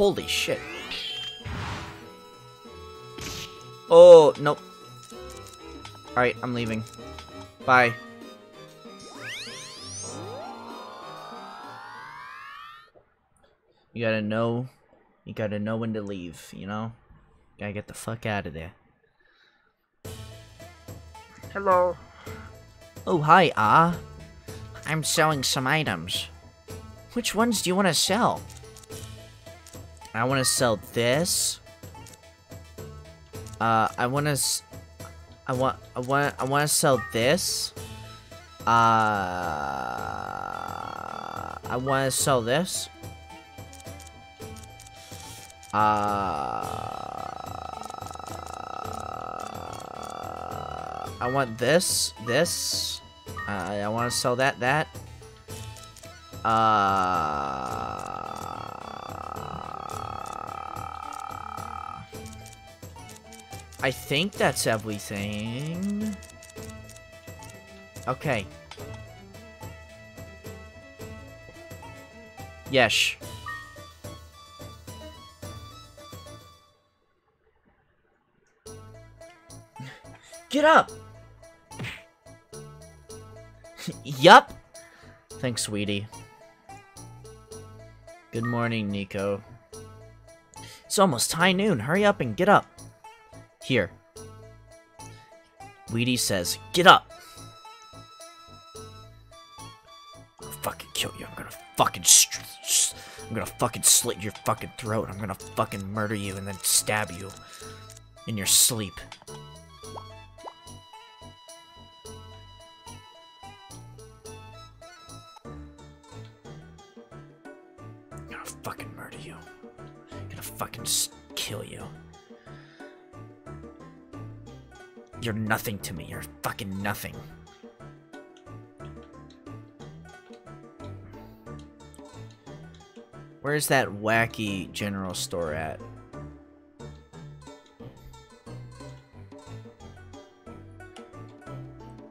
Holy shit. Oh, nope. Alright, I'm leaving. Bye. You gotta know, you gotta know when to leave, you know? Gotta get the fuck out of there. Hello. Oh, hi, Ah. I'm selling some items. Which ones do you want to sell? I want to sell this. Uh, I want to. I want. I want. I want to sell this. Uh, I want to sell this. Uh, I want this. This. Uh, I want to sell that. That. Uh, I think that's everything. Okay. Yes. Get up! yup! Thanks, sweetie. Good morning, Nico. It's almost high noon. Hurry up and get up. Here. Weedy says, get up! I'm gonna fucking kill you. I'm gonna fucking I'm gonna fucking slit your fucking throat. I'm gonna fucking murder you and then stab you in your sleep. Nothing to me. You're fucking nothing. Where's that wacky general store at?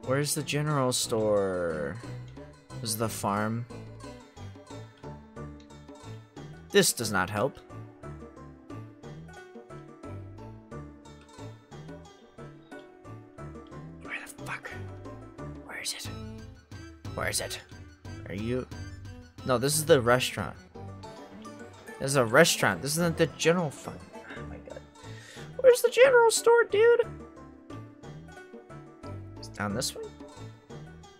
Where's the general store? Is the farm? This does not help. Is it? Are you? No, this is the restaurant. This is a restaurant. This isn't the general fund. Oh my god. Where's the general store, dude? It's down this way?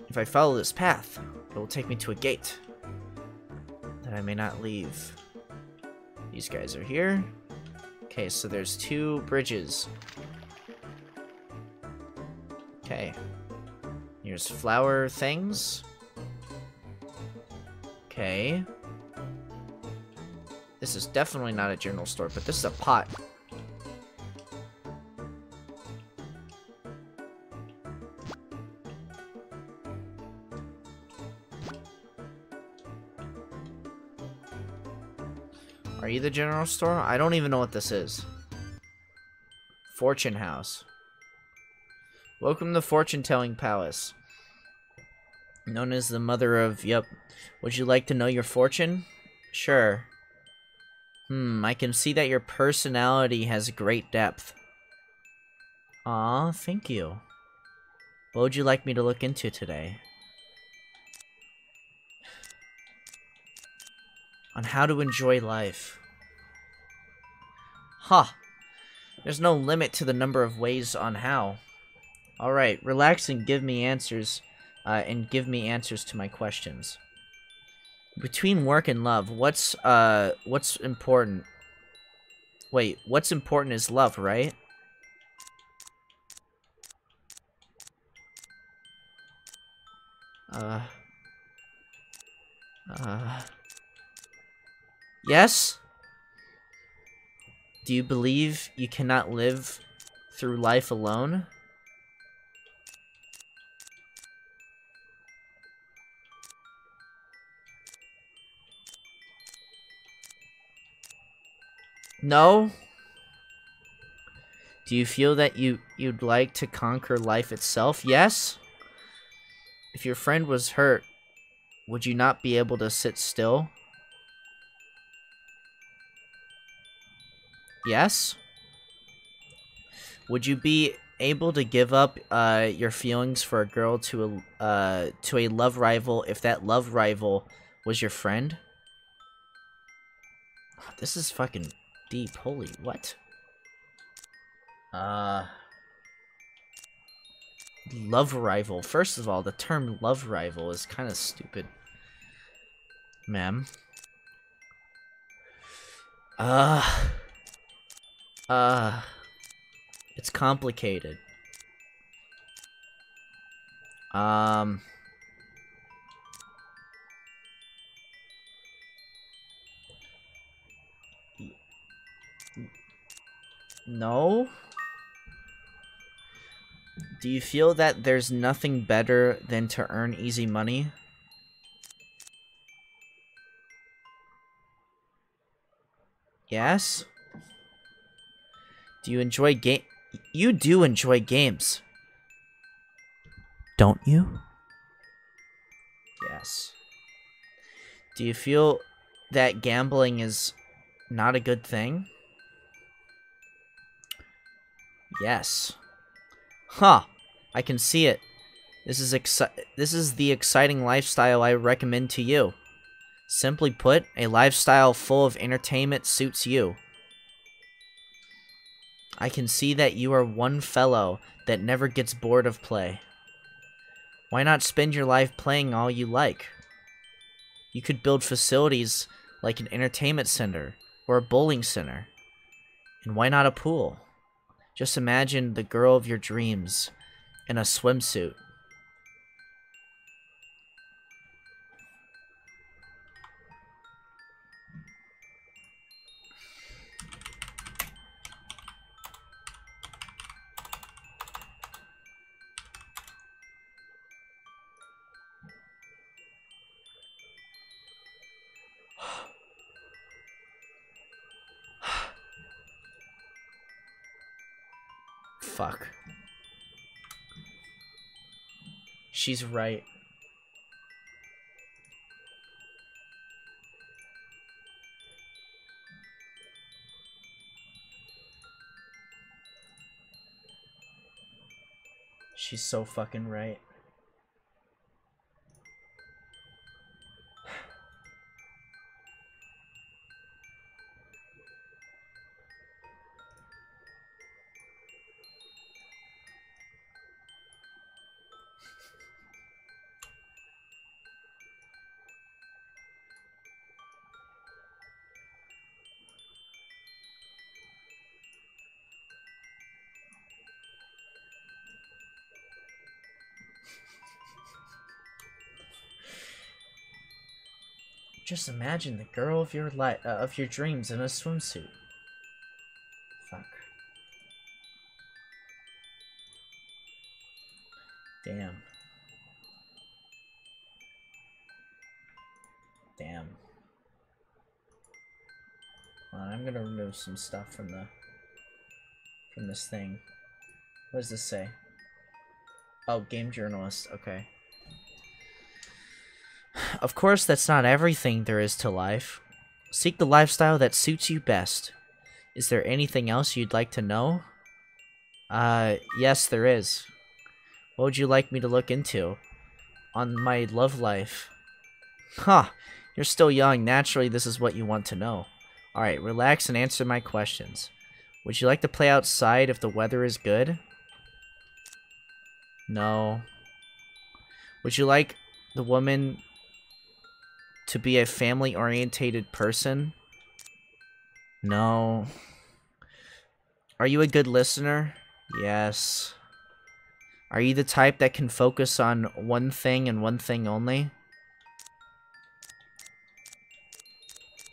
If I follow this path, it will take me to a gate that I may not leave. These guys are here. Okay, so there's two bridges. Okay. Here's flower things. Okay. This is definitely not a general store, but this is a pot. Are you the general store? I don't even know what this is. Fortune House. Welcome to Fortune Telling Palace. Known as the mother of, yep. Would you like to know your fortune? Sure. Hmm, I can see that your personality has great depth. Aw, thank you. What would you like me to look into today? On how to enjoy life. Huh. There's no limit to the number of ways on how. Alright, relax and give me answers, uh, and give me answers to my questions. Between work and love, what's, uh, what's important? Wait, what's important is love, right? Uh, Uh, yes? Do you believe you cannot live through life alone? No? Do you feel that you, you'd like to conquer life itself? Yes? If your friend was hurt, would you not be able to sit still? Yes? Would you be able to give up uh, your feelings for a girl to a uh, to a love rival if that love rival was your friend? This is fucking deep. Holy what? Uh love rival. First of all, the term love rival is kind of stupid. Ma'am. Uh uh it's complicated. Um No? Do you feel that there's nothing better than to earn easy money? Yes? Do you enjoy game- You do enjoy games. Don't you? Yes. Do you feel that gambling is not a good thing? Yes. Huh. I can see it. This is exci- this is the exciting lifestyle I recommend to you. Simply put, a lifestyle full of entertainment suits you. I can see that you are one fellow that never gets bored of play. Why not spend your life playing all you like? You could build facilities like an entertainment center or a bowling center. And why not a pool? Just imagine the girl of your dreams in a swimsuit. She's right. She's so fucking right. Just imagine the girl of your li- uh, of your dreams in a swimsuit. Fuck. Damn. Damn. On, I'm gonna remove some stuff from the from this thing. What does this say? Oh, game journalist. Okay. Of course, that's not everything there is to life. Seek the lifestyle that suits you best. Is there anything else you'd like to know? Uh, yes, there is. What would you like me to look into? On my love life. Huh, you're still young. Naturally, this is what you want to know. Alright, relax and answer my questions. Would you like to play outside if the weather is good? No. Would you like the woman to be a family orientated person? No. Are you a good listener? Yes. Are you the type that can focus on one thing and one thing only?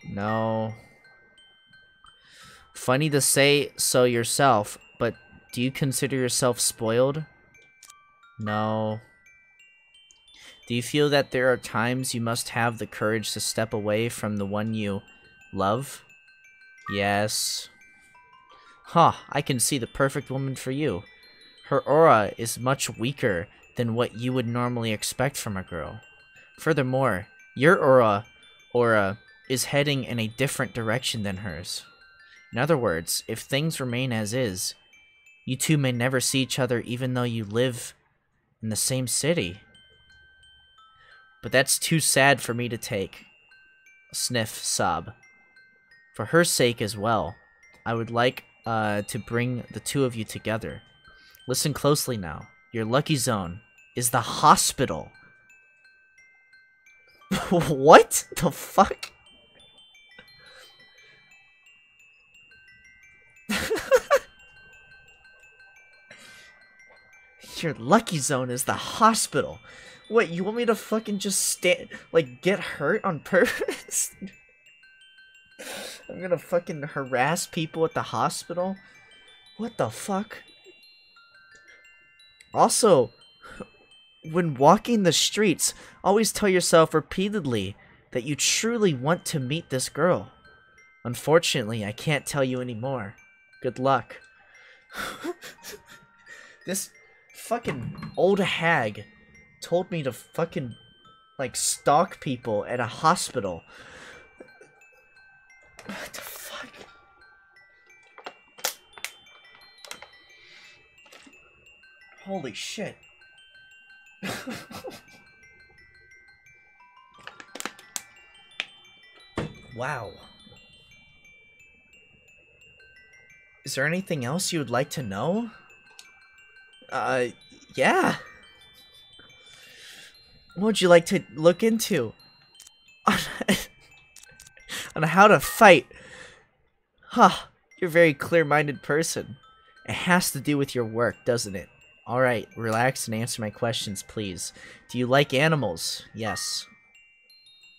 No. Funny to say so yourself, but do you consider yourself spoiled? No. Do you feel that there are times you must have the courage to step away from the one you love? Yes. Huh, I can see the perfect woman for you. Her aura is much weaker than what you would normally expect from a girl. Furthermore, your aura, aura is heading in a different direction than hers. In other words, if things remain as is, you two may never see each other even though you live in the same city. But that's too sad for me to take. Sniff, sob. For her sake as well, I would like uh, to bring the two of you together. Listen closely now. Your lucky zone is the hospital. what the fuck? Your lucky zone is the hospital. What, you want me to fucking just stand, like, get hurt on purpose? I'm gonna fucking harass people at the hospital? What the fuck? Also, when walking the streets, always tell yourself repeatedly that you truly want to meet this girl. Unfortunately, I can't tell you anymore. Good luck. this fucking old hag told me to fucking like stalk people at a hospital. What the fuck? Holy shit. wow. Is there anything else you would like to know? Uh, yeah. What would you like to look into? On how to fight. Huh, you're a very clear-minded person. It has to do with your work, doesn't it? Alright, relax and answer my questions, please. Do you like animals? Yes.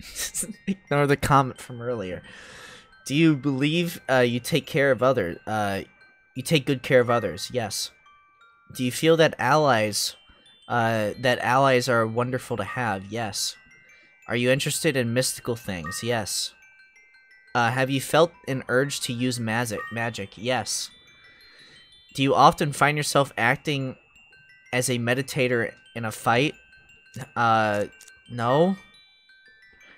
Ignore the comment from earlier. Do you believe uh, you take care of others? Uh, you take good care of others. Yes. Do you feel that allies, uh, that allies are wonderful to have? Yes. Are you interested in mystical things? Yes. Uh, have you felt an urge to use magic? Magic? Yes. Do you often find yourself acting as a meditator in a fight? Uh, no.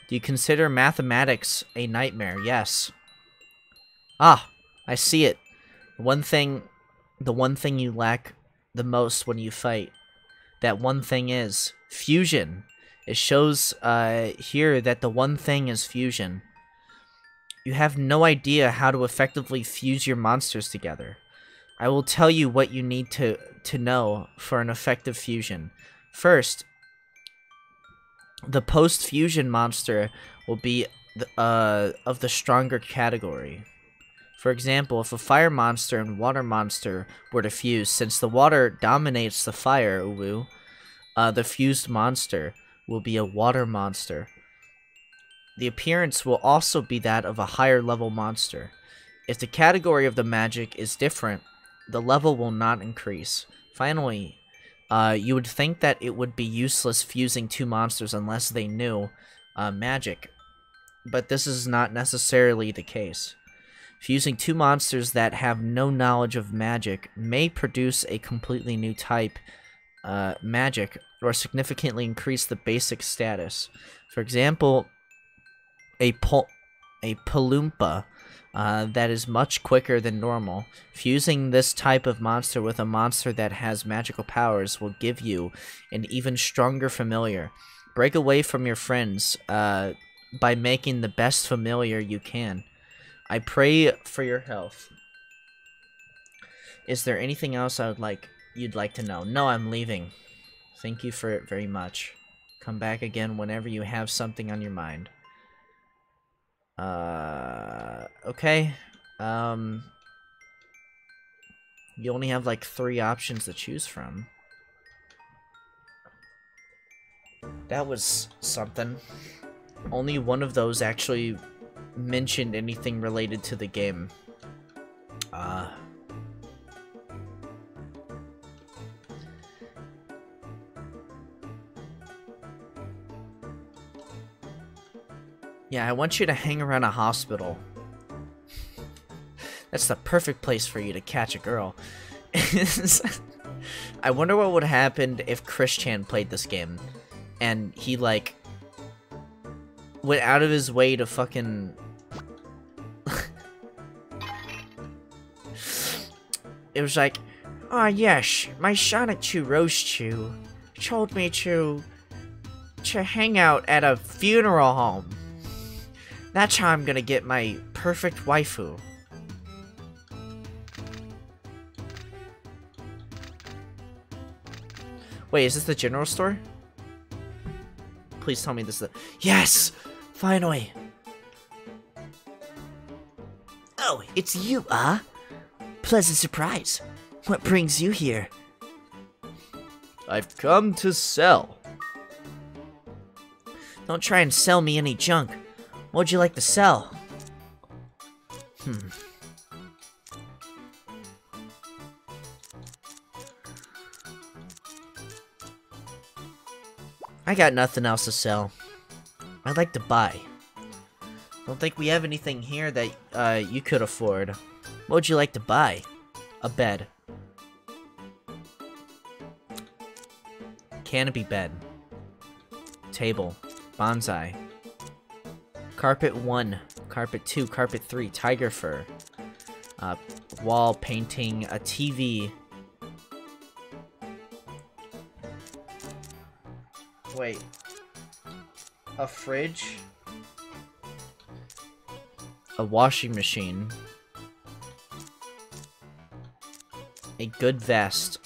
Do you consider mathematics a nightmare? Yes. Ah, I see it. One thing, the one thing you lack the most when you fight. That one thing is fusion. It shows uh, here that the one thing is fusion. You have no idea how to effectively fuse your monsters together. I will tell you what you need to, to know for an effective fusion. First, the post-fusion monster will be uh, of the stronger category. For example, if a fire monster and water monster were to fuse, since the water dominates the fire, Uwu, uh, the fused monster will be a water monster. The appearance will also be that of a higher level monster. If the category of the magic is different, the level will not increase. Finally, uh, you would think that it would be useless fusing two monsters unless they knew uh, magic, but this is not necessarily the case. Fusing two monsters that have no knowledge of magic may produce a completely new type uh, magic or significantly increase the basic status. For example, a pol a Pulunpa uh, that is much quicker than normal. Fusing this type of monster with a monster that has magical powers will give you an even stronger familiar. Break away from your friends uh, by making the best familiar you can. I pray for your health. Is there anything else I would like you'd like to know? No, I'm leaving. Thank you for it very much. Come back again whenever you have something on your mind. Uh, okay. Um, you only have like three options to choose from. That was something. Only one of those actually mentioned anything related to the game. Uh Yeah, I want you to hang around a hospital. That's the perfect place for you to catch a girl. I wonder what would happen if Chris Chan played this game and he like went out of his way to fucking It was like, ah oh, yes, my Sonichu Rosechu told me to to hang out at a funeral home. That's how I'm gonna get my perfect waifu. Wait, is this the general store? Please tell me this is the- Yes! Finally! Oh, it's you, ah? Uh? Pleasant surprise. What brings you here? I've come to sell. Don't try and sell me any junk. What'd you like to sell? Hmm. I got nothing else to sell. I'd like to buy. Don't think we have anything here that uh, you could afford. What would you like to buy? A bed. Canopy bed. Table. Bonsai. Carpet 1, Carpet 2, Carpet 3, Tiger Fur. Uh, wall painting, a TV. Wait. A fridge? A washing machine. A good vest.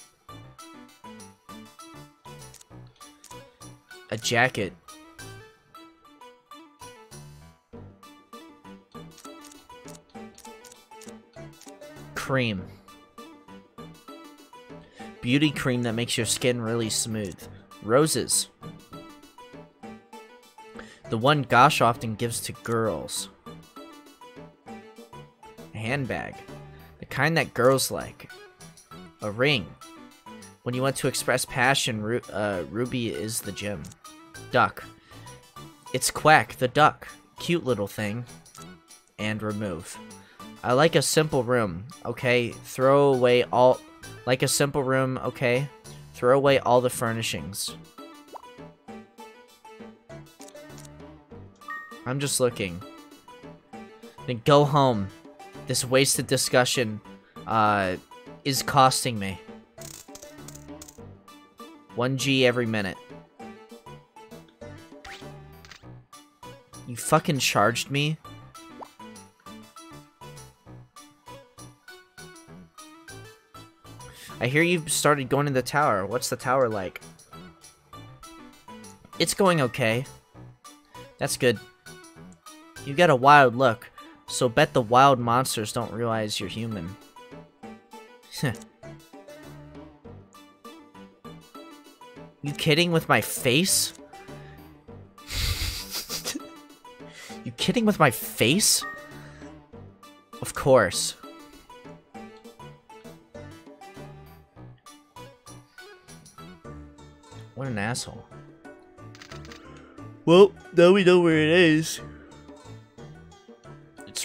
A jacket. cream. Beauty cream that makes your skin really smooth. Roses. The one Ghosh often gives to girls. A handbag. The kind that girls like. A ring. When you want to express passion, Ru uh, Ruby is the gem. Duck. It's Quack, the duck. Cute little thing. And remove. I like a simple room, okay? Throw away all... Like a simple room, okay? Throw away all the furnishings. I'm just looking. Then go home. This wasted discussion, uh, is costing me. 1G every minute. You fucking charged me? I hear you've started going to the tower. What's the tower like? It's going okay. That's good. You get a wild look, so bet the wild monsters don't realize you're human. you kidding with my face? you kidding with my face? Of course. What an asshole. Well, now we know where it is.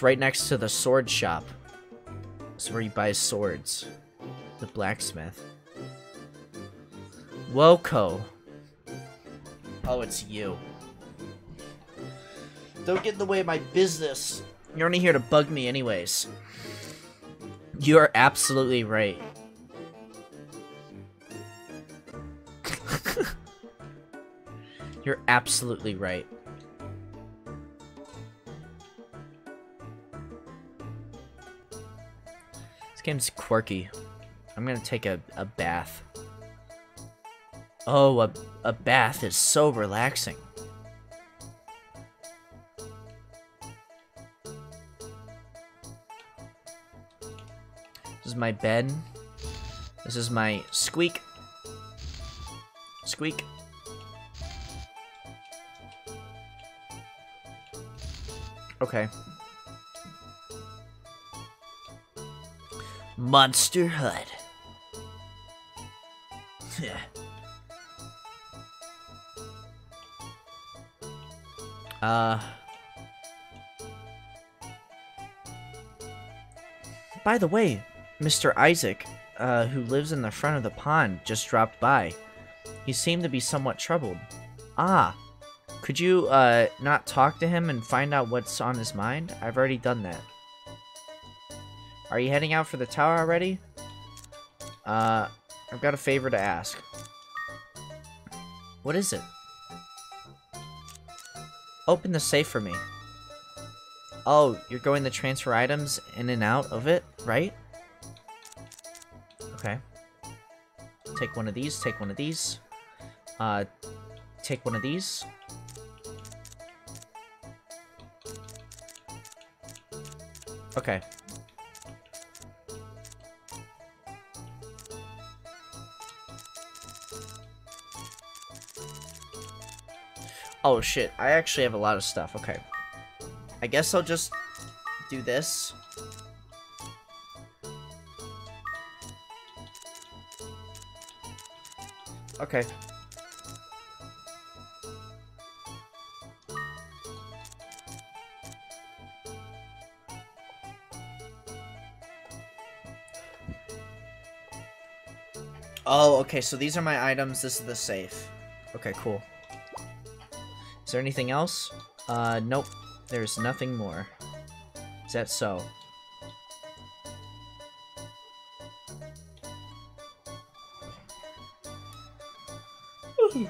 Right next to the sword shop. It's where you buy swords. The blacksmith. Woko. Oh, it's you. Don't get in the way of my business. You're only here to bug me anyways. You are absolutely right. You're absolutely right. Game's quirky. I'm gonna take a, a bath. Oh, a, a bath is so relaxing. This is my bed. This is my squeak. Squeak. Okay. Monster Hut. uh. By the way, Mr. Isaac, uh, who lives in the front of the pond, just dropped by. He seemed to be somewhat troubled. Ah, could you, uh, not talk to him and find out what's on his mind? I've already done that. Are you heading out for the tower already? Uh, I've got a favor to ask. What is it? Open the safe for me. Oh, you're going to transfer items in and out of it, right? Okay. Take one of these, take one of these. Uh, take one of these. Okay. Oh shit, I actually have a lot of stuff. Okay. I guess I'll just do this. Okay. Oh, okay, so these are my items, this is the safe. Okay, cool. Is there anything else? Uh, nope. There's nothing more. Is that so? oh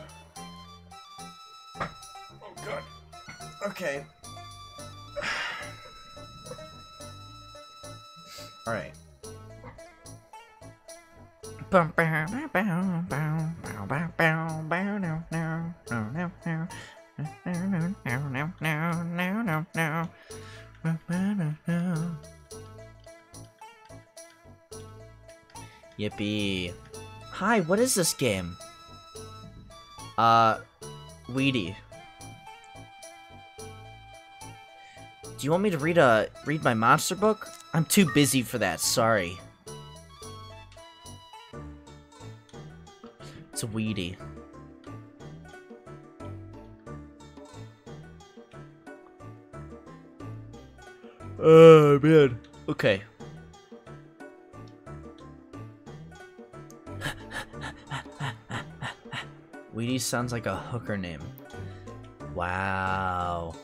god. Okay. Alright. Yippee. Hi, what is this game? Uh, Weedy. Do you want me to read a read my monster book? I'm too busy for that, sorry. It's a Weedy. Oh man. Okay. Weedy sounds like a hooker name. Wow.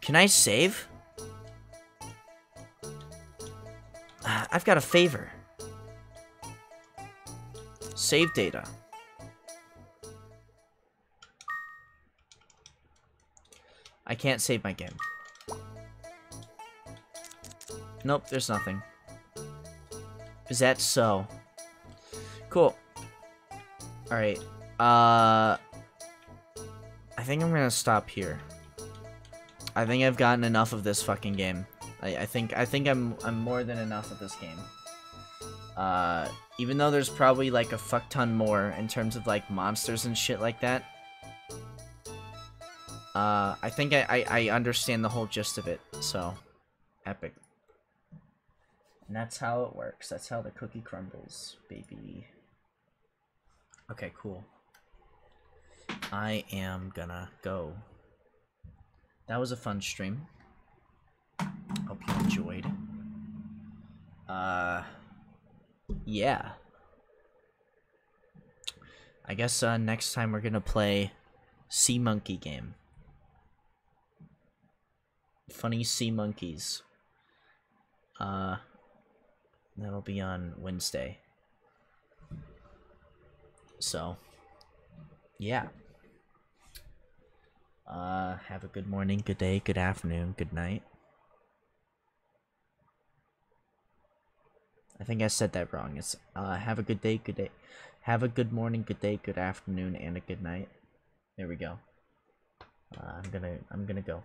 Can I save? Uh, I've got a favor. Save data. I can't save my game. Nope, there's nothing. Is that so? Cool. Alright. Uh... I think I'm gonna stop here. I think I've gotten enough of this fucking game. I, I think I think I'm I'm more than enough of this game. Uh, even though there's probably like a fuck ton more in terms of like monsters and shit like that. Uh, I think I, I, I understand the whole gist of it, so epic. And that's how it works. That's how the cookie crumbles, baby. Okay, cool. I am gonna go. That was a fun stream. Hope you enjoyed. Uh, yeah. I guess uh, next time we're gonna play Sea Monkey game. Funny Sea Monkeys. Uh, that'll be on Wednesday. So, yeah. Uh, have a good morning, good day, good afternoon, good night. I think I said that wrong. It's uh, have a good day, good day. Have a good morning, good day, good afternoon, and a good night. There we go. Uh, I'm gonna I'm gonna go.